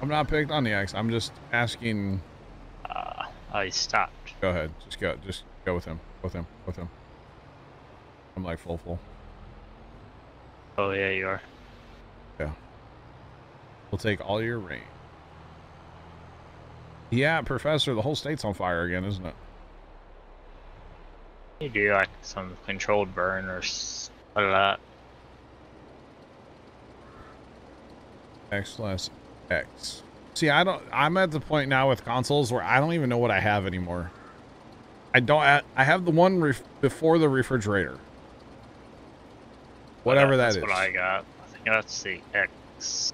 I'm not picked on the X. I'm just asking. Uh, I stopped. Go ahead. Just go. Just go with him. Go With him. Go With him. I'm like full full. Oh yeah, you are. Yeah. We'll take all your rain. Yeah, Professor, the whole state's on fire again, isn't it? You do like some controlled burn or of that. X slash X. See, I don't. I'm at the point now with consoles where I don't even know what I have anymore. I don't. I I have the one before the refrigerator. Whatever that that's is. what I got. I think that's the X.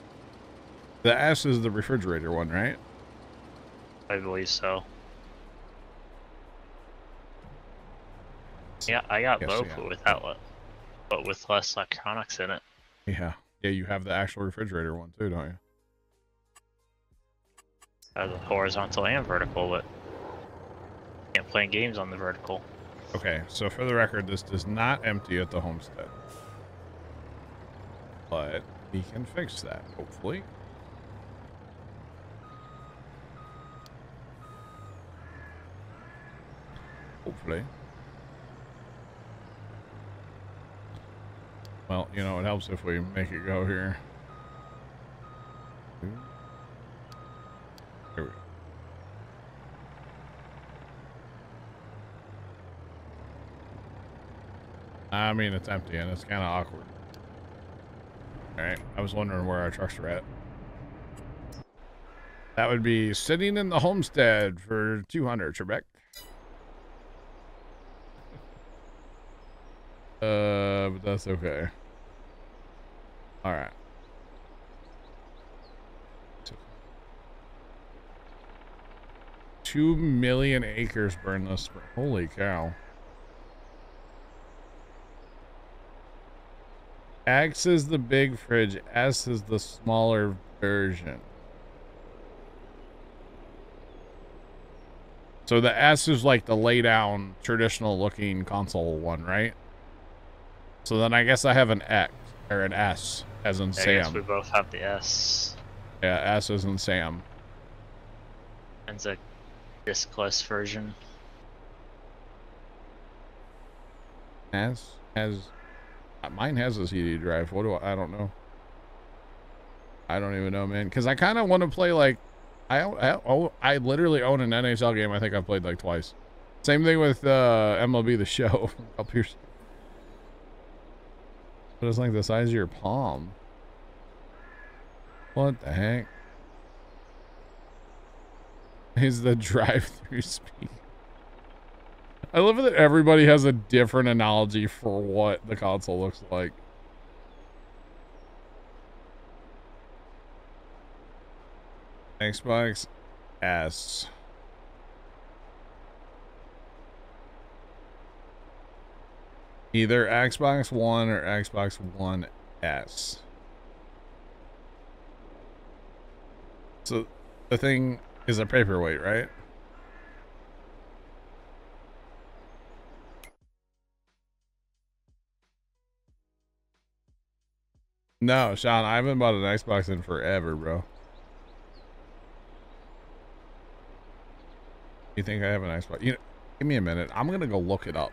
The S is the refrigerator one, right? I believe so. Yeah, I got Yes, both yeah. but without it, but with less electronics in it. Yeah. Yeah, you have the actual refrigerator one too, don't you? As a horizontal and vertical, but can't play games on the vertical. Okay, so for the record, this does not empty at the homestead. But he can fix that, hopefully. Hopefully. Well, you know, it helps if we make it go here. Here we. I mean, it's empty and it's kind of awkward. Alright, I was wondering where our trucks were at. That would be sitting in the homestead for 200, Trebek. Uh, but that's okay. Alright. Two million acres burned this spring. Holy cow. X is the big fridge. S is the smaller version. So the S is like the lay down traditional looking console one, right? So then I guess I have an X or an S as in I guess we both have the S Yeah, S as in Sam. and the diskless version. S uh, mine has a CD drive. What do I? I don't know. I don't even know, man. Because I kind of want to play like I, I oh I literally own an NHL game. I think I've played like twice. Same thing with uh, MLB The Show. Up here, but it's like the size of your palm. What the heck? Is the drive-through speed? I love that everybody has a different analogy for what the console looks like. Xbox S. Either Xbox One or Xbox One S. So the thing is a paperweight, right? No, Sean, I haven't bought an Xbox in forever, bro. You think I have an Xbox? You know, give me a minute. I'm gonna go look it up.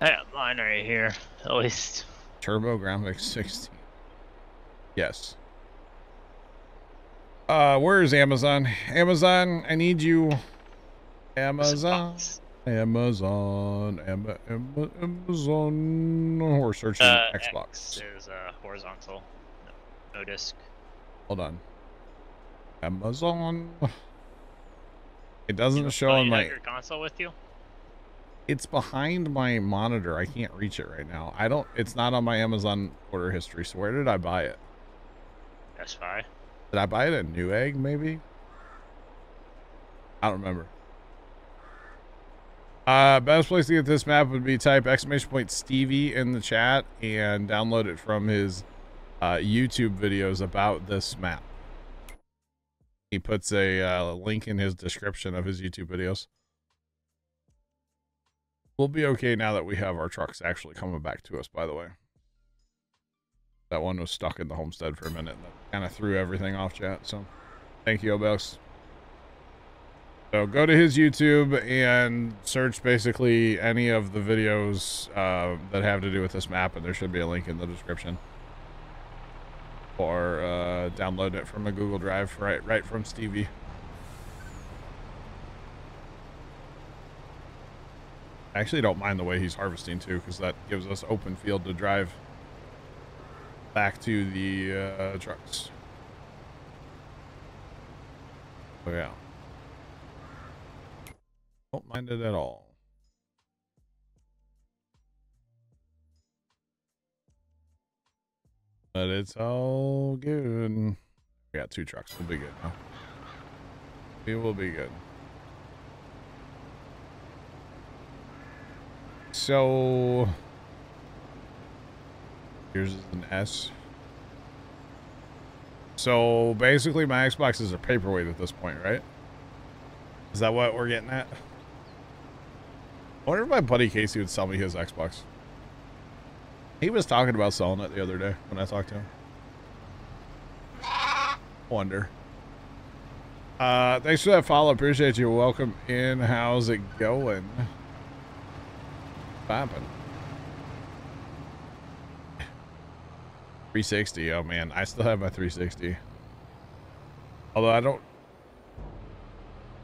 I got mine right here, at least. TurboGrafx-16. Yes. Uh, where is Amazon? Amazon, I need you. Amazon. Amazon. Am- Am- Amazon. We're searching Uh, Xbox. X is uh, horizontal, no, no disc. Hold on. Amazon. It doesn't You- show on my. your console with you? It's behind my monitor. I can't reach it right now. I don't. It's not on my Amazon order history. So where did I buy it? That's fine. Did I buy it at Newegg? Maybe. I don't remember. Uh, best place to get this map would be type exclamation point Stevie in the chat and download it from his uh, YouTube videos about this map. He puts a uh, link in his description of his YouTube videos. We'll be okay now that we have our trucks actually coming back to us, by the way. That one was stuck in the homestead for a minute. That kind of threw everything off chat. So thank you, Obex. So go to his YouTube and search basically any of the videos uh, that have to do with this map, and there should be a link in the description. Or uh, download it from a Google Drive right right from Stevie. I actually don't mind the way he's harvesting too, because that gives us open field to drive back to the uh, trucks. Oh yeah. Don't mind it at all. But it's all good. We got two trucks. We'll be good now. We will be good. So here's an S. So basically my Xbox is a paperweight at this point, right? Is that what we're getting at? I wonder if my buddy Casey would sell me his Xbox. He was talking about selling it the other day when I talked to him. Wonder. Uh, thanks for that follow. Appreciate you. Welcome in. How's it going? Popping. 360. Oh man, I still have my 360. Although I don't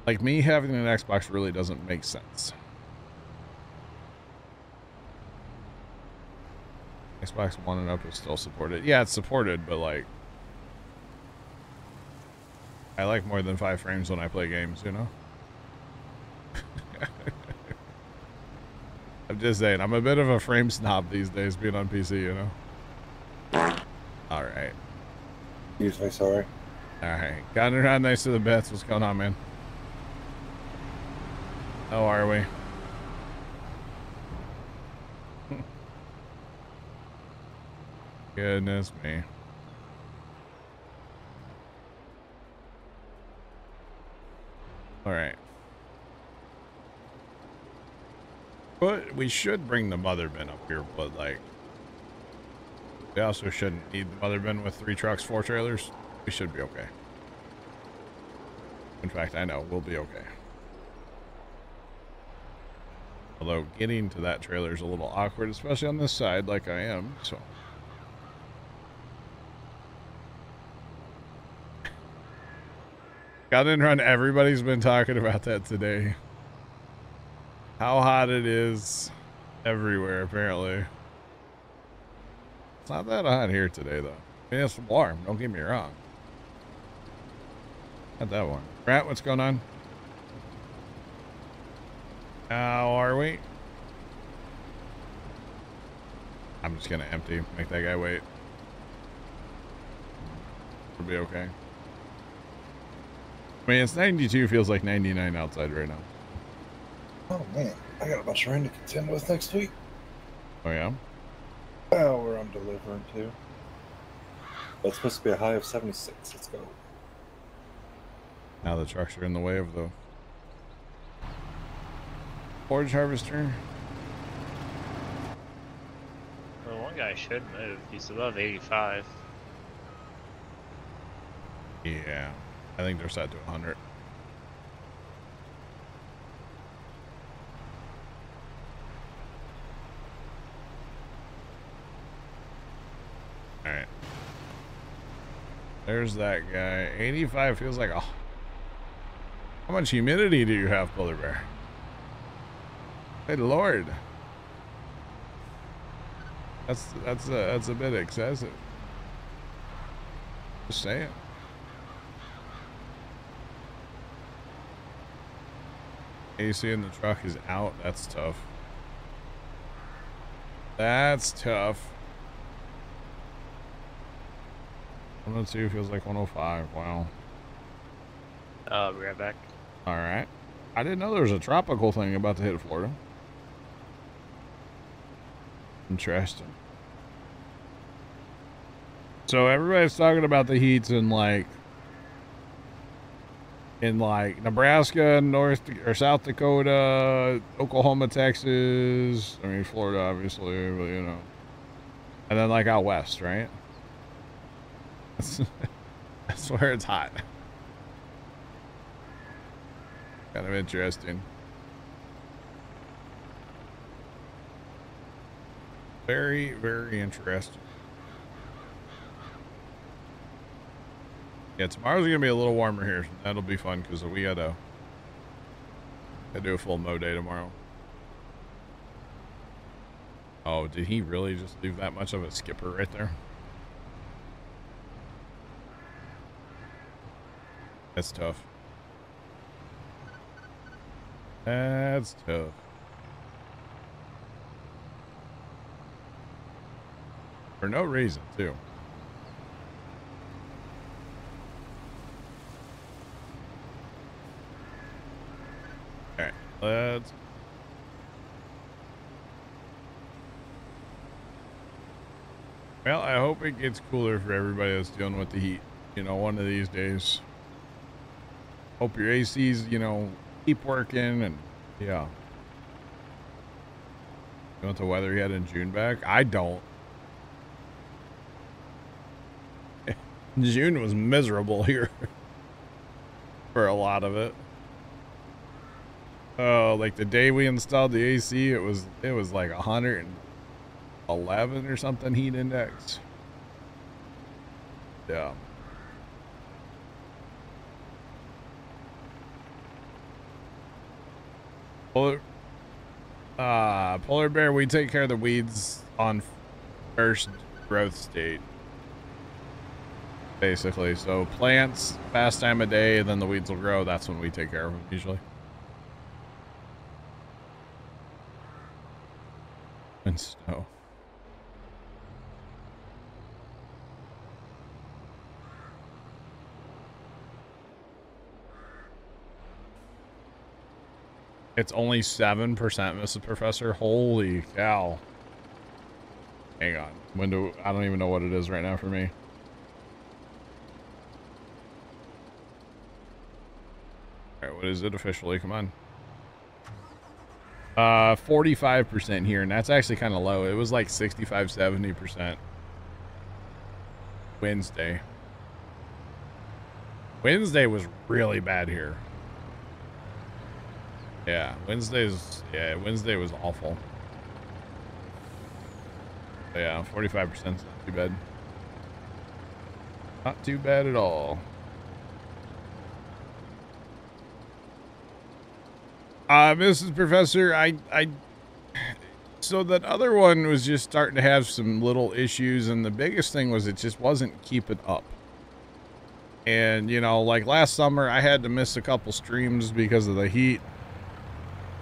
like me having an Xbox really doesn't make sense. Xbox One and up is still supported. Yeah, it's supported, but like I like more than five frames when I play games, you know? I'm just saying, I'm a bit of a frame snob these days being on PC, you know? Alright. Excuse me, sorry. Alright. Got around nice to the bets. What's going on, man? How are we? Goodness me. Alright. But we should bring the mother bin up here, but like we also shouldn't need the mother bin with three trucks, four trailers. We should be okay. In fact, I know we'll be okay. Although getting to that trailer is a little awkward, especially on this side like I am, so. Got in run, everybody's been talking about that today. How hot it is everywhere, apparently. It's not that hot here today, though. I mean, it's warm, don't get me wrong. Not that warm. Rat, what's going on? How are we? I'm just gonna empty, make that guy wait. We'll be okay. I mean, it's 92, feels like 99 outside right now. Oh man, I got a bunch of rain to contend with next week. Oh, yeah? Oh, where I'm delivering to. But it's supposed to be a high of 76. Let's go. Now the trucks are in the way of the forage harvester. Well, one guy should move. He's above 85. Yeah, I think they're set to 100. All right. There's that guy. 85 feels like a. How much humidity do you have, Polar Bear? Good lord. That's that's a, that's a bit excessive. Just saying. AC in the truck is out. That's tough. That's tough. 102 feels like 105. Wow. Uh, I'll be right back. All right. I didn't know there was a tropical thing about to hit Florida. Interesting. So everybody's talking about the heats in like in like Nebraska, North or South Dakota, Oklahoma, Texas. I mean Florida, obviously, but you know, and then like out west, right? That's, that's where it's hot. Kind of interesting. Very, very interesting. Yeah, tomorrow's gonna be a little warmer here. That'll be fun because we gotta, gotta do a full mow day tomorrow. Oh, did he really just leave that much of a skipper right there? That's tough. That's tough. For no reason, too. Let's. Well, I hope it gets cooler for everybody that's dealing with the heat. You know, one of these days. Hope your ACs, you know, keep working and yeah. You want the weather you had in June back? I don't. June was miserable here for a lot of it. Oh, like the day we installed the AC, it was it was like 111 or something heat index. Yeah. Polar, uh, polar bear, we take care of the weeds on first growth state. Basically, so plants, fast time of day, then the weeds will grow. That's when we take care of them usually. And snow. It's only 7%, Mrs. Professor. Holy cow. Hang on. When do I don't even know what it is right now for me. All right, what is it officially? Come on. Uh, 45% here, and that's actually kind of low. It was like 65, 70% Wednesday. Wednesday was really bad here. Yeah, Wednesday's, yeah, Wednesday was awful. But yeah, 45% is not too bad. Not too bad at all. Uh, Mrs. Professor, I, I, so that other one was just starting to have some little issues, and the biggest thing was it just wasn't keeping up. And, you know, like last summer, I had to miss a couple streams because of the heat,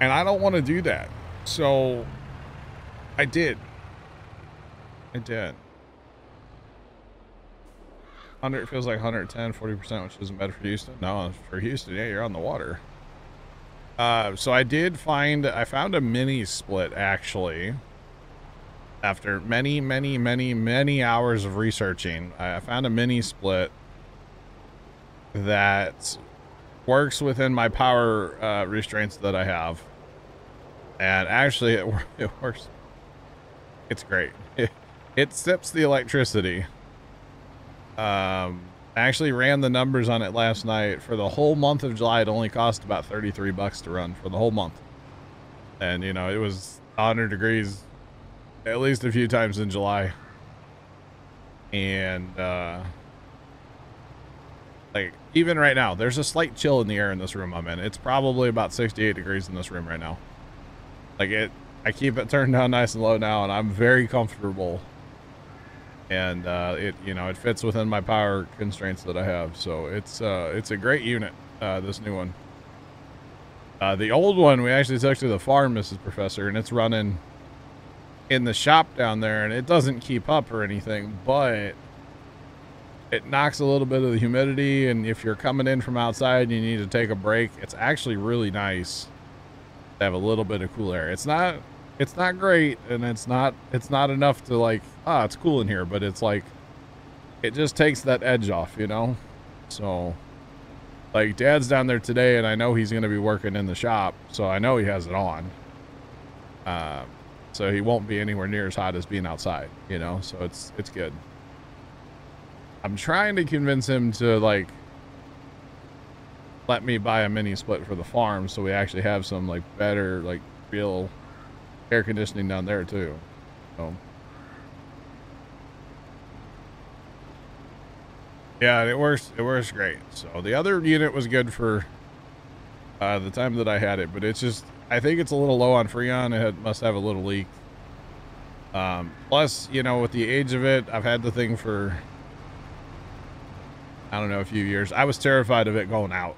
and I don't want to do that. So, I did. I did. 100 feels like 110, 40%, which isn't bad for Houston. No, for Houston, yeah, you're on the water. Uh, so I did find, I found a mini split actually. After many, many, many, many hours of researching, I found a mini split that works within my power uh, restraints that I have. And actually, it, it works. It's great. It, it sips the electricity. Um, I actually ran the numbers on it last night. For the whole month of July, it only cost about 33 bucks to run for the whole month. And, you know, it was 100 degrees at least a few times in July. And, uh, like, even right now, there's a slight chill in the air in this room I'm in. It's probably about 68 degrees in this room right now. Like, it, I keep it turned down nice and low now, and I'm very comfortable and uh, it you know it fits within my power constraints that I have. So it's uh, it's a great unit. Uh, this new one. Uh, the old one we actually took to the farm, Mrs. Professor, and it's running in the shop down there, and it doesn't keep up or anything, but it knocks a little bit of the humidity. And if you're coming in from outside and you need to take a break, it's actually really nice to have a little bit of cool air. It's not it's not great and it's not it's not enough to like ah it's cool in here but it's like it just takes that edge off you know? So like dad's down there today and i know he's going to be working in the shop so i know he has it on. Um so he won't be anywhere near as hot as being outside you know? So it's it's good. I'm trying to convince him to like let me buy a mini split for the farm so we actually have some like better like real air conditioning down there too. So yeah, it works. It works great. So the other unit was good for uh, the time that I had it, but it's just I think it's a little low on Freon. It must have a little leak. Um, plus, you know, with the age of it, I've had the thing for I don't know a few years. I was terrified of it going out.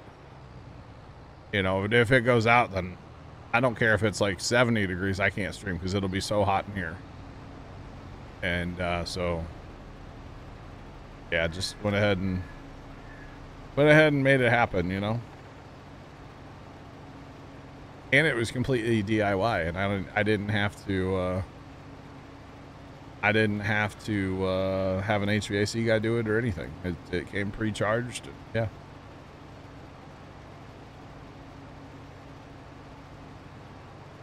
You know, if it goes out, then I don't care if it's like 70 degrees, I can't stream because it'll be so hot in here. And uh, so, yeah, just went ahead and went ahead and made it happen, you know. and it was completely DIY, and I didn't I didn't have to uh, I didn't have to uh, have an HVAC guy do it or anything. It, it came pre-charged. Yeah.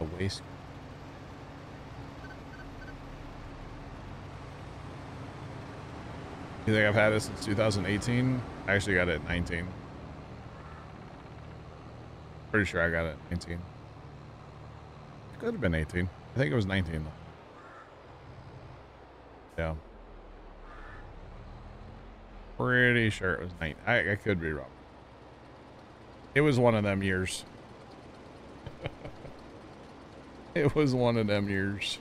Waste. You think I've had it since 2018? I actually got it at 19. Pretty sure I got it at 19. It could have been 18. I think it was 19 though. Yeah. Pretty sure it was 19. I, I could be wrong. It was one of them years. it was one of them years.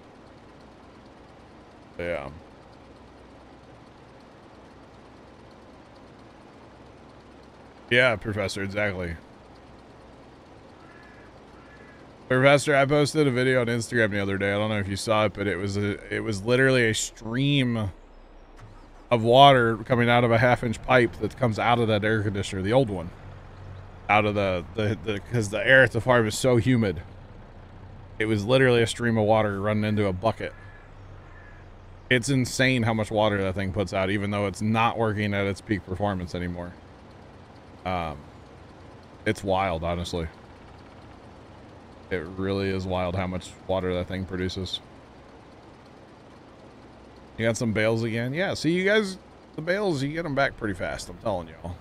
Yeah. Yeah, Professor, exactly. Professor, I posted a video on Instagram the other day. I don't know if you saw it, but it was a, it was literally a stream of water coming out of a half inch pipe that comes out of that air conditioner, the old one. Out of the the because the, the air at the farm is so humid. It was literally a stream of water running into a bucket. It's insane how much water that thing puts out, even though it's not working at its peak performance anymore. Um, it's wild, honestly. It really is wild how much water that thing produces. You got some bales again? Yeah, see you guys, the bales, you get them back pretty fast, I'm telling y'all.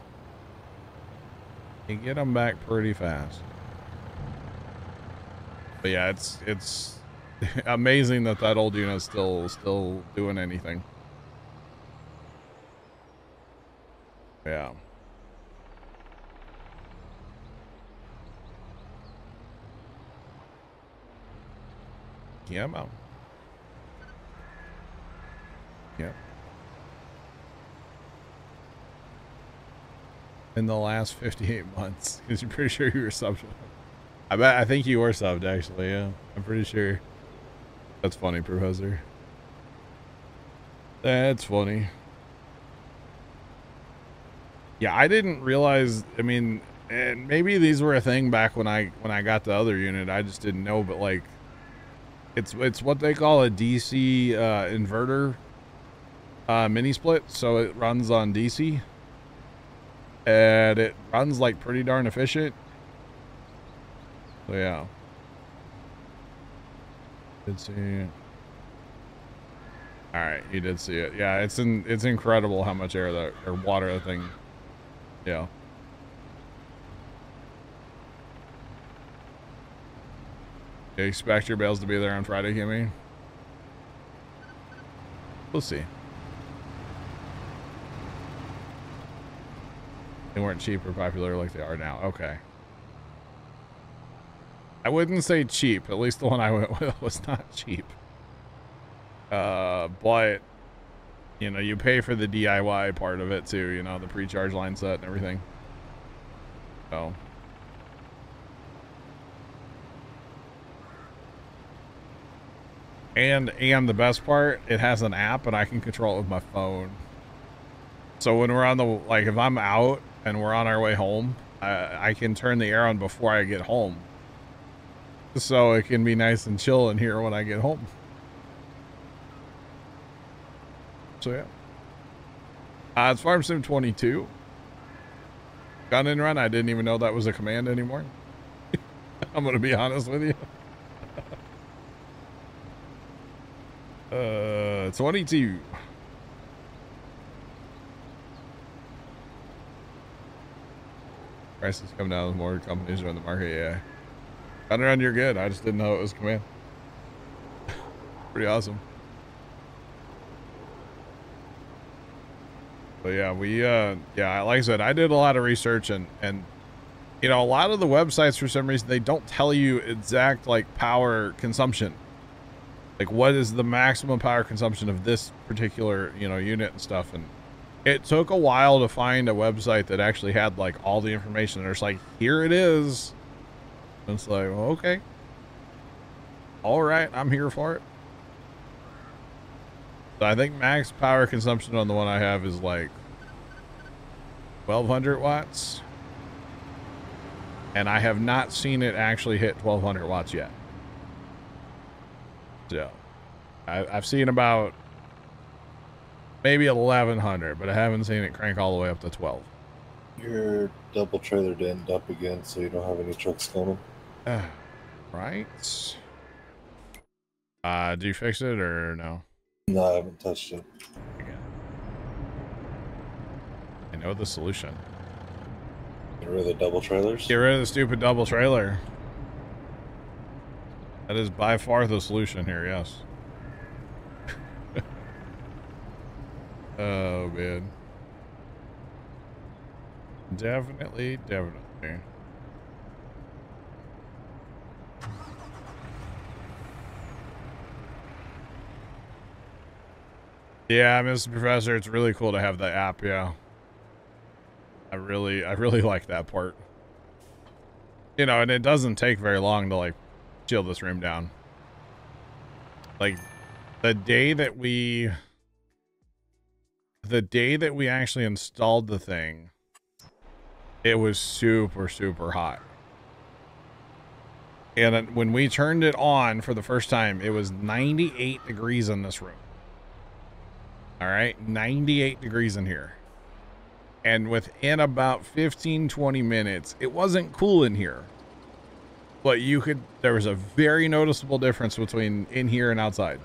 You get them back pretty fast. But yeah, it's, it's amazing that that old unit's still, still doing anything. Yeah. Yeah, man. Yeah. In the last 58 months, because you're pretty sure you were subbed. I bet, I think you were subbed, actually, yeah. I'm pretty sure. That's funny, Professor. That's funny. Yeah, I didn't realize, I mean, and maybe these were a thing back when I when I got the other unit. I just didn't know, but like it's it's what they call a DC uh, inverter uh, mini split, so it runs on DC, and it runs like pretty darn efficient. So yeah, did see. It. All right, he did see it. Yeah, it's in it's incredible how much air that or water that thing. Yeah. You expect your bales to be there on Friday, Kimmy? We'll see. They weren't cheap or popular like they are now. Okay. I wouldn't say cheap. At least the one I went with was not cheap. Uh, but, you know, you pay for the DIY part of it too, you know, the pre-charge line set and everything. So. And and the best part, it has an app and I can control it with my phone. So when we're on the like if I'm out and we're on our way home, I, I can turn the air on before I get home. So it can be nice and chill in here when I get home. So yeah. Uh, it's Farm Sim 22. Gun and run, I didn't even know that was a command anymore. I'm going to be honest with you. Uh, 22. Prices come down more companies are in the market, yeah. Around, you're good. I just didn't know it was command. Pretty awesome. But yeah, we, uh, yeah, like I said, I did a lot of research and, and, you know, a lot of the websites for some reason, they don't tell you exact like power consumption like what is the maximum power consumption of this particular you know unit and stuff and it took a while to find a website that actually had like all the information there's like here it is it's like well, okay all right i'm here for it i think max power consumption on the one i have is like 1200 watts And I have not seen it actually hit 1200 watts yet. So, I, I've seen about maybe 1100, but I haven't seen it crank all the way up to 12. Your double trailer to end up again, so you don't have any trucks coming. Right. Uh, do you fix it or no? No, I haven't touched it. I know the solution. Get rid of the double trailers. Get rid of the stupid double trailer. That is by far the solution here, yes. oh, man. Definitely, definitely. Yeah, Mr. Professor, it's really cool to have the app, yeah. I really, I really like that part. You know, and it doesn't take very long to, like, chill this room down. Like, the day that we... The day that we actually installed the thing, it was super, super hot. And when we turned it on for the first time, it was 98 degrees in this room. All right, 98 degrees in here. And within about 15, 20 minutes, it wasn't cool in here. But you could, there was a very noticeable difference between in here and outside.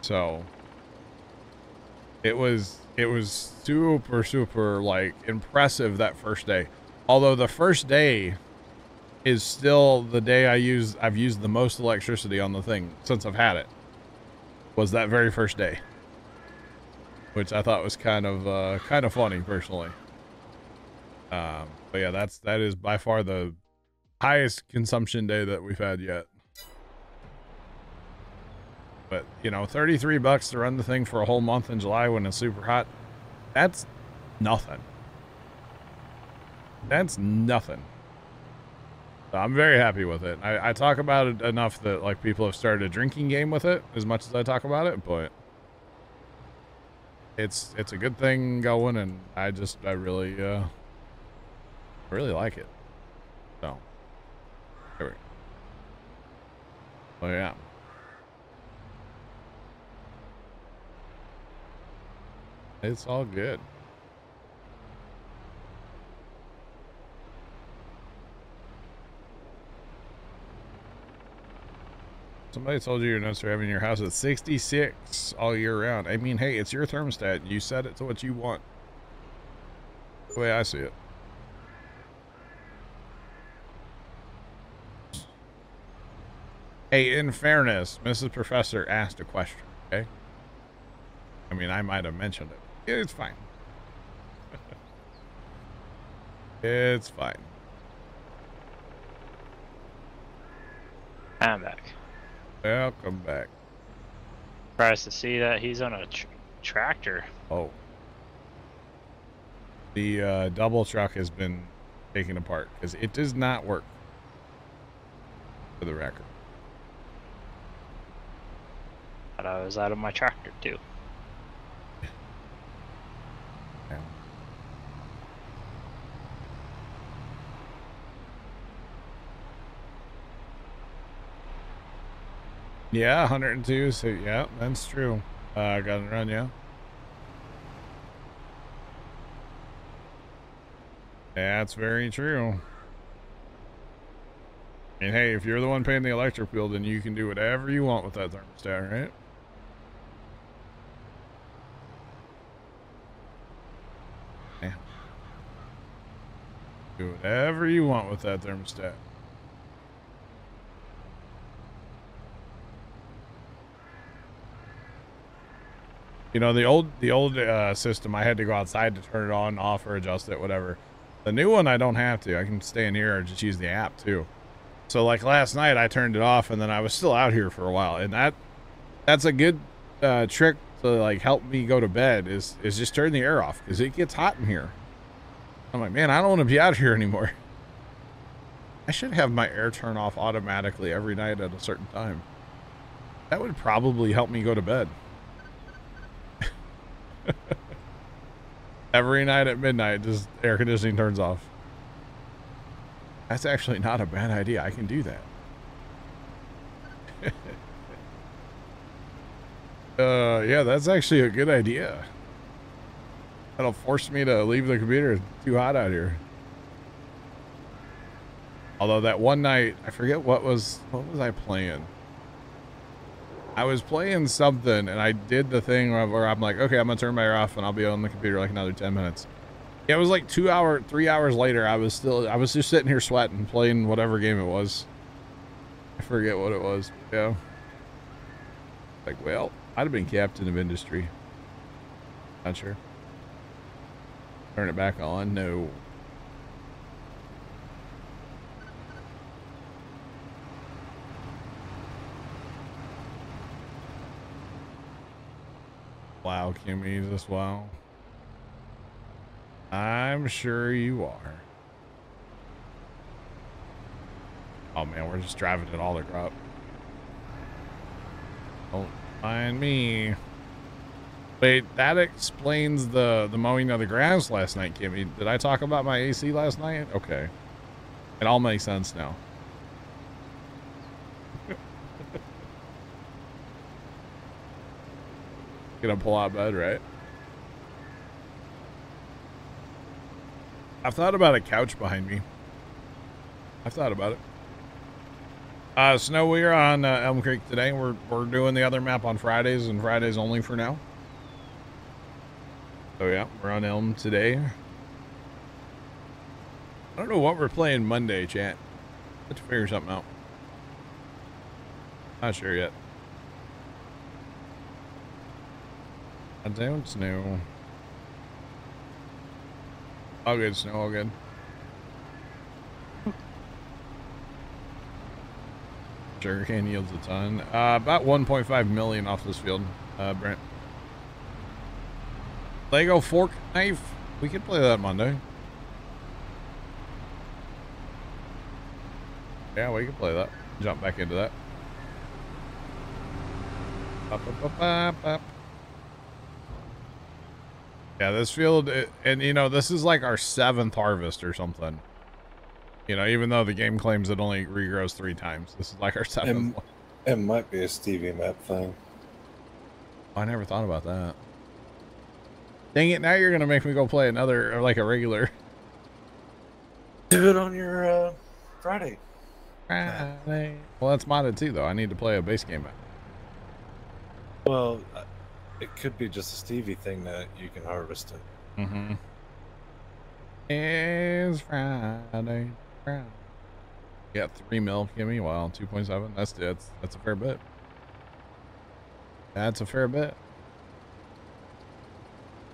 So, it was, it was super, super, like, impressive that first day. Although the first day is still the day I use, I've used the most electricity on the thing since I've had it. Was that very first day which I thought was kind of uh, kind of funny personally. Um, but yeah, that's that is by far the highest consumption day that we've had yet. But you know, 33 bucks to run the thing for a whole month in July when it's super hot, that's nothing. That's nothing. I'm very happy with it. I, I talk about it enough that like people have started a drinking game with it as much as I talk about it, but it's it's a good thing going and I just I really uh really like it. So there we go. Oh yeah. It's all good. Somebody told you your notes are having your house at 66 all year round. I mean, hey, it's your thermostat. You set it to what you want. The way I see it. Hey, in fairness, Mrs. Professor asked a question, okay? I mean, I might have mentioned it. It's fine. it's fine. I'm back. Welcome back. Surprised to see that he's on a tr- tractor. Oh. The uh, double truck has been taken apart because it does not work. For the record. But I was out of my tractor too. Yeah. Yeah, 102. So yeah, that's true. Uh, got it run, yeah. That's very true. And hey, if you're the one paying the electric bill, then you can do whatever you want with that thermostat, right? Yeah. Do whatever you want with that thermostat. You know, the old the old uh, system, I had to go outside to turn it on, off, or adjust it, whatever. The new one, I don't have to. I can stay in here or just use the app too. So, like last night, I turned it off, and then I was still out here for a while, and that that's a good uh, trick to like help me go to bed. Is is just turn the air off because it gets hot in here. I'm like, man, I don't want to be out here anymore. I should have my air turn off automatically every night at a certain time. That would probably help me go to bed. Every night at midnight, just air conditioning turns off. That's actually not a bad idea. I can do that. uh, yeah, that's actually a good idea. That'll force me to leave the computer. It's too hot out here. Although that one night, I forget what was what was I playing. I was playing something and I did the thing where, I'm like, okay, I'm gonna turn my off and I'll be on the computer like another 10 minutes. Yeah, it was like two hour, three hours later. I was still, I was just sitting here sweating, playing whatever game it was. I forget what it was. Yeah. Like, well, I'd have been captain of industry. Not sure. Turn it back on? No. Wow, Kimmy, just wow. I'm sure you are. Oh man, we're just driving it all the crap. Don't mind me. Wait, that explains the the mowing of the grass last night, Kimmy. Did I talk about my AC last night? Okay. It all makes sense now. Gonna pull out bed, right? I've thought about a couch behind me. I've thought about it. Uh, Snow, we're on uh, Elm Creek today. We're we're doing the other map on Fridays and Fridays only for now. So yeah, we're on Elm today. I don't know what we're playing Monday, chat. Let's figure something out. Not sure yet. I don't know. All good, Snow, all good. Sugarcane yields a ton. Uh, about 1.5 million off this field, uh, Brent. Lego fork knife. We could play that Monday. Yeah, we could play that. Jump back into that. Yeah, this field, it, and you know, this is like our seventh harvest or something. You know, even though the game claims it only regrows three times, this is like our seventh Um, one. It might be a Stevie map thing. I never thought about that. Dang it! Now you're gonna make me go play another, or like a regular. Do it on your uh, Friday. Friday. Well, that's modded too, though. I need to play a base game. Well, it could be just a Stevie thing that you can harvest it. Mm-hmm. It's Friday. Friday. Yeah, three mil, gimme. Wow, two point seven. That's that's that's a fair bit. That's a fair bit.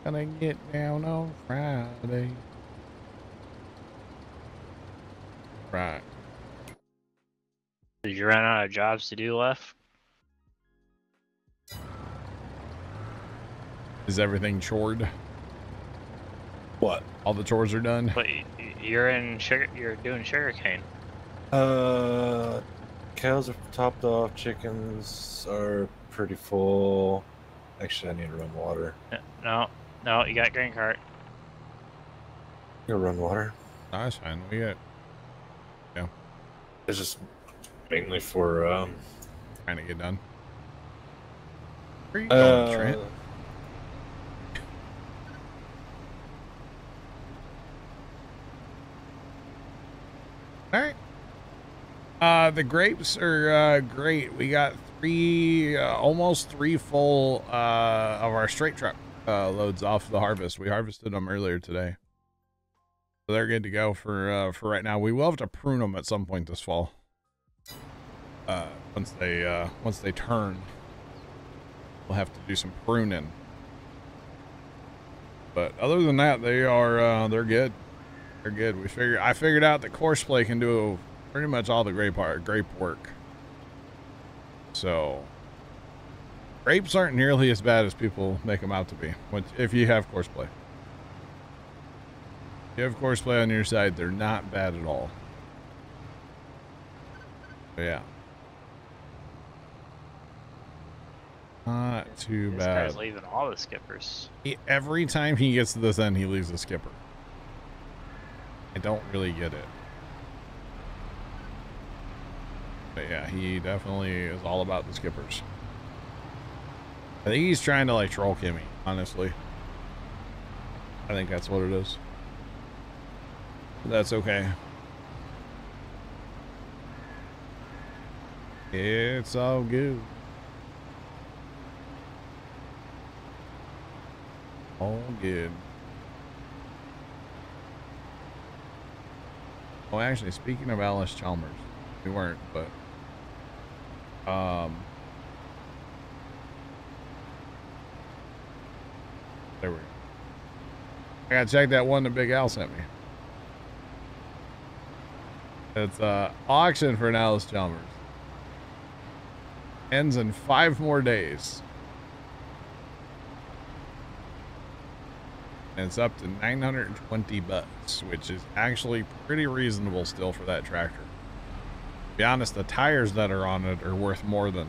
Gonna get down on Friday. Right. Did you run out of jobs to do left? Is everything chored? What? All the chores are done. But y- y- you're in sugar. You're doing sugarcane. Uh, cows are topped off. Chickens are pretty full. Actually, I need to run water. No, no, you got grain cart. Go run water. No, that's fine. We got Yeah. It's just mainly for um. trying to get done. Where you going, Uh, Trent? All right. Uh, the grapes are uh, great. We got three, uh, almost three full uh, of our straight truck uh, loads off the harvest. We harvested them earlier today, so they're good to go for uh, for right now. We will have to prune them at some point this fall. Once they once they turn, we'll have to do some pruning. But other than that, they are they're good. They're good. We figured I figured out that Courseplay can do pretty much all the grape art, grape work. So grapes aren't nearly as bad as people make them out to be. If you have Courseplay, if you have Courseplay on your side, they're not bad at all. But yeah. Not too This bad. guy's leaving all the skippers. He, every time he gets to this end, he leaves a skipper. I don't really get it. But yeah, he definitely is all about the skippers. I think he's trying to like troll Kimmy, honestly. I think that's what it is. But that's okay. It's all good. All good. Oh, actually, speaking of Allis-Chalmers, we weren't, but um, there we go. I gotta check that one that Big Al sent me. It's uh auction for an Allis-Chalmers. Ends in five more days. And it's up to 920 bucks, which is actually pretty reasonable still for that tractor. Be honest, the tires that are on it are worth more than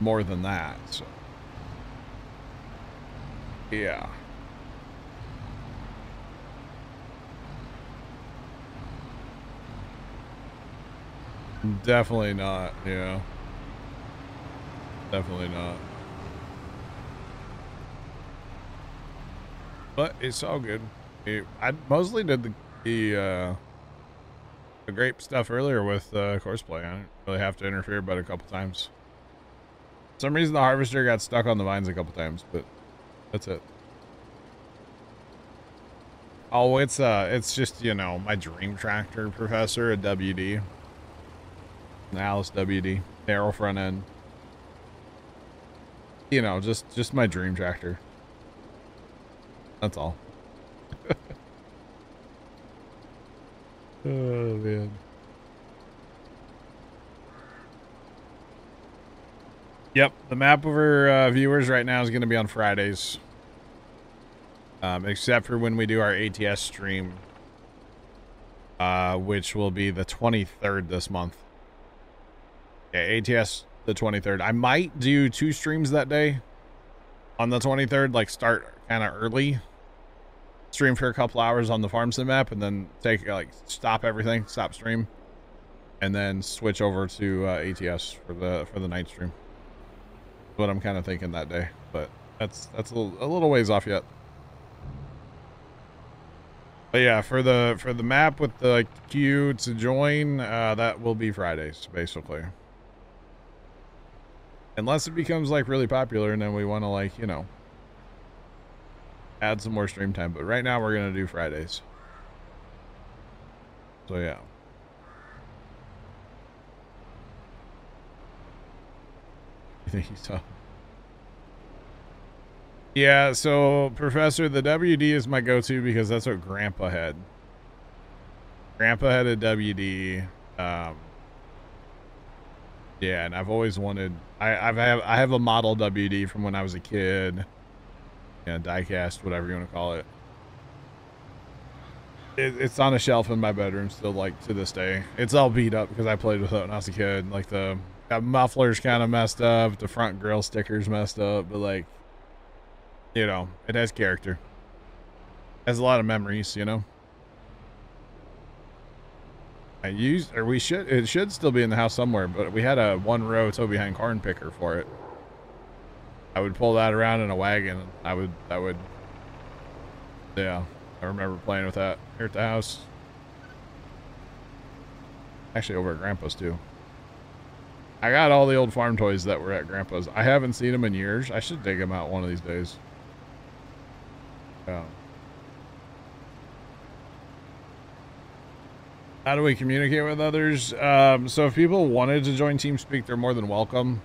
more than that. So yeah. Definitely not, yeah. Definitely not. But it's all good. It- I mostly did the the uh, grape stuff earlier with uh, courseplay. I didn't really have to interfere, but a couple times. For some reason, the harvester got stuck on the vines a couple times, but that's it. Oh, it's uh, it's just you know my dream tractor, Professor, a WD, Allis WD, narrow front end. You know, just just my dream tractor. That's all. Oh man. Yep, the map over uh, viewers right now is going to be on Fridays. Um, except for when we do our ATS stream, uh, which will be the 23rd this month. Yeah, ATS the 23rd. I might do two streams that day on the 23rd, like start kind of early. Stream for a couple hours on the farm sim map and then take like stop everything, stop stream, and then switch over to uh, ATS for the for the night stream. What I'm kind of thinking that day, but that's that's a little, a little ways off yet. But yeah, for the for the map with the queue to join, uh, that will be Fridays basically. Unless it becomes like really popular and then we want to like you know add some more stream time. But right now we're gonna do Fridays. So yeah. You think he's tough? Yeah, so Professor, the WD is my go-to because that's what Grandpa had. Grandpa had a WD. Um, yeah, and I've always wanted. I I've have I have a model WD from when I was a kid. Yeah, diecast, whatever you want to call it. it. It's on a shelf in my bedroom still, like to this day. It's all beat up because I played with it when I was a kid. Like the got mufflers kind of messed up, the front grill stickers messed up, but like you know, it has character. Has a lot of memories, you know. I used, or we should, it should still be in the house somewhere, but we had a one row tow behind corn picker for it. I would pull that around in a wagon. I would, I would, yeah, I remember playing with that here at the house. Actually, over at Grandpa's too. I got all the old farm toys that were at Grandpa's. I haven't seen them in years. I should dig them out one of these days. Yeah. How do we communicate with others? Um, so if people wanted to join TeamSpeak, they're more than welcome.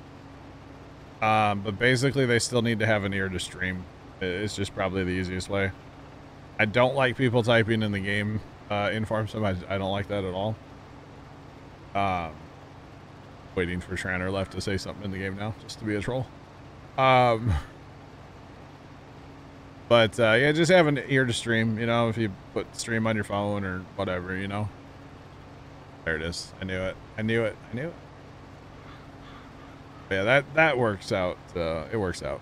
Um, but basically, they still need to have an ear to stream. It's just probably the easiest way. I don't like people typing in the game uh, in Farm Sim. I, I don't like that at all. Um, waiting for Shranner left to say something in the game now, just to be a troll. Um, but uh, yeah, just have an ear to stream. You know, if you put stream on your phone or whatever, you know. There it is. I knew it. I knew it. I knew it. Yeah, that that works out. Uh, it works out.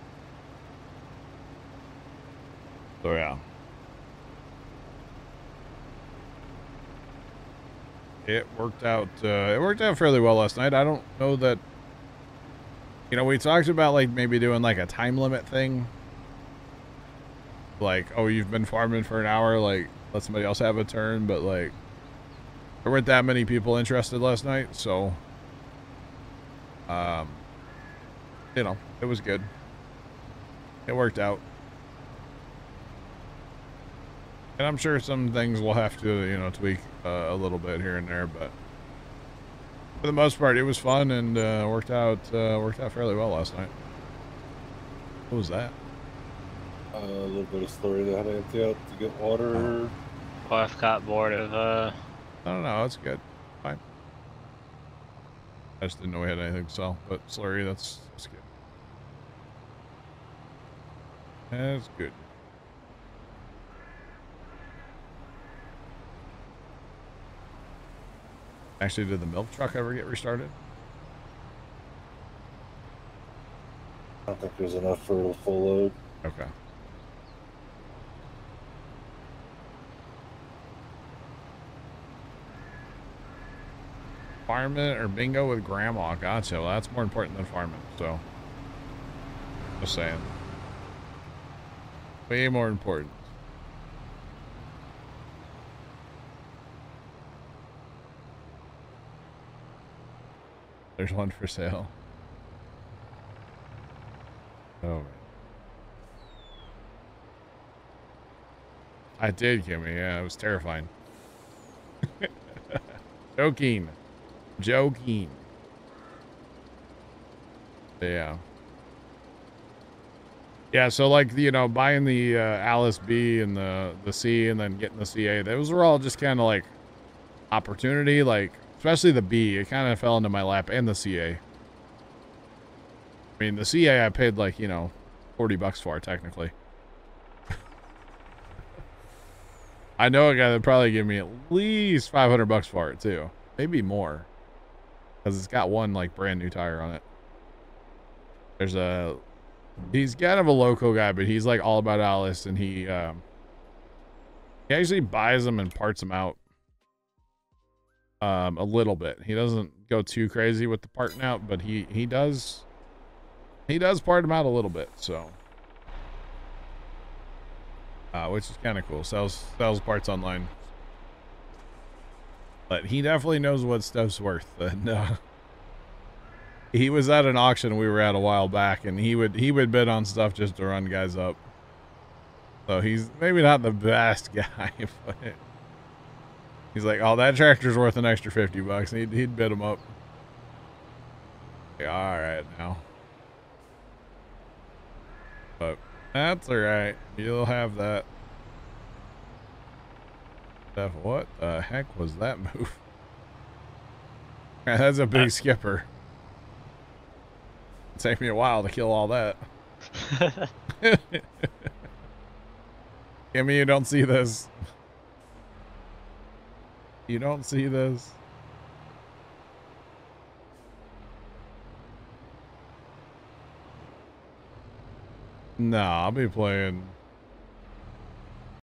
So yeah. it worked out. Uh, it worked out fairly well last night. I don't know that. You know, we talked about like maybe doing like a time limit thing. Like, oh, you've been farming for an hour. Like, let somebody else have a turn. But like, there weren't that many people interested last night, so. Um. You know, it was good. It worked out. And I'm sure some things we'll have to, you know, tweak uh, a little bit here and there, but for the most part, it was fun and uh, worked out uh, worked out fairly well last night. What was that? Uh, a little bit of slurry that I had to empty out to get water. Oh, I've got bored of uh, I don't know. It's good. Fine. I just didn't know we had anything to sell, but slurry, that's, that's good. Actually, did the milk truck ever get restarted? I don't think there's enough for a full load. Okay. Farming or bingo with grandma. Gotcha. Well, that's more important than farming. So, just saying. Way more important. There's one for sale. Oh. I did, Kimmy. Yeah, it was terrifying. Joking. Joking. Yeah. Yeah, so like you know, buying the uh, Allis B and the the C and then getting the CA, those were all just kind of like opportunity. Like especially the B, it kind of fell into my lap, and the CA. I mean, the CA I paid like you know, forty bucks for technically. I know a guy that probably give me at least five hundred bucks for it too, maybe more, because it's got one like brand new tire on it. There's a He's kind of a local guy, but he's like all about Allis, and he um, he actually buys them and parts them out um, a little bit. He doesn't go too crazy with the parting out, but he he does he does part them out a little bit. So, uh, which is kind of cool. Sells sells parts online, but he definitely knows what stuff's worth. And uh, he was at an auction we were at a while back and he would he would bid on stuff just to run guys up. So he's maybe not the best guy but he's like oh that tractor's worth an extra 50 bucks. He'd, he'd bid him up. Yeah, all right now. But that's all right. You'll have that. What the heck was that move? That's a big skipper Take me a while to kill all that. Kimmy, you don't see this. You don't see this. No, I'll be playing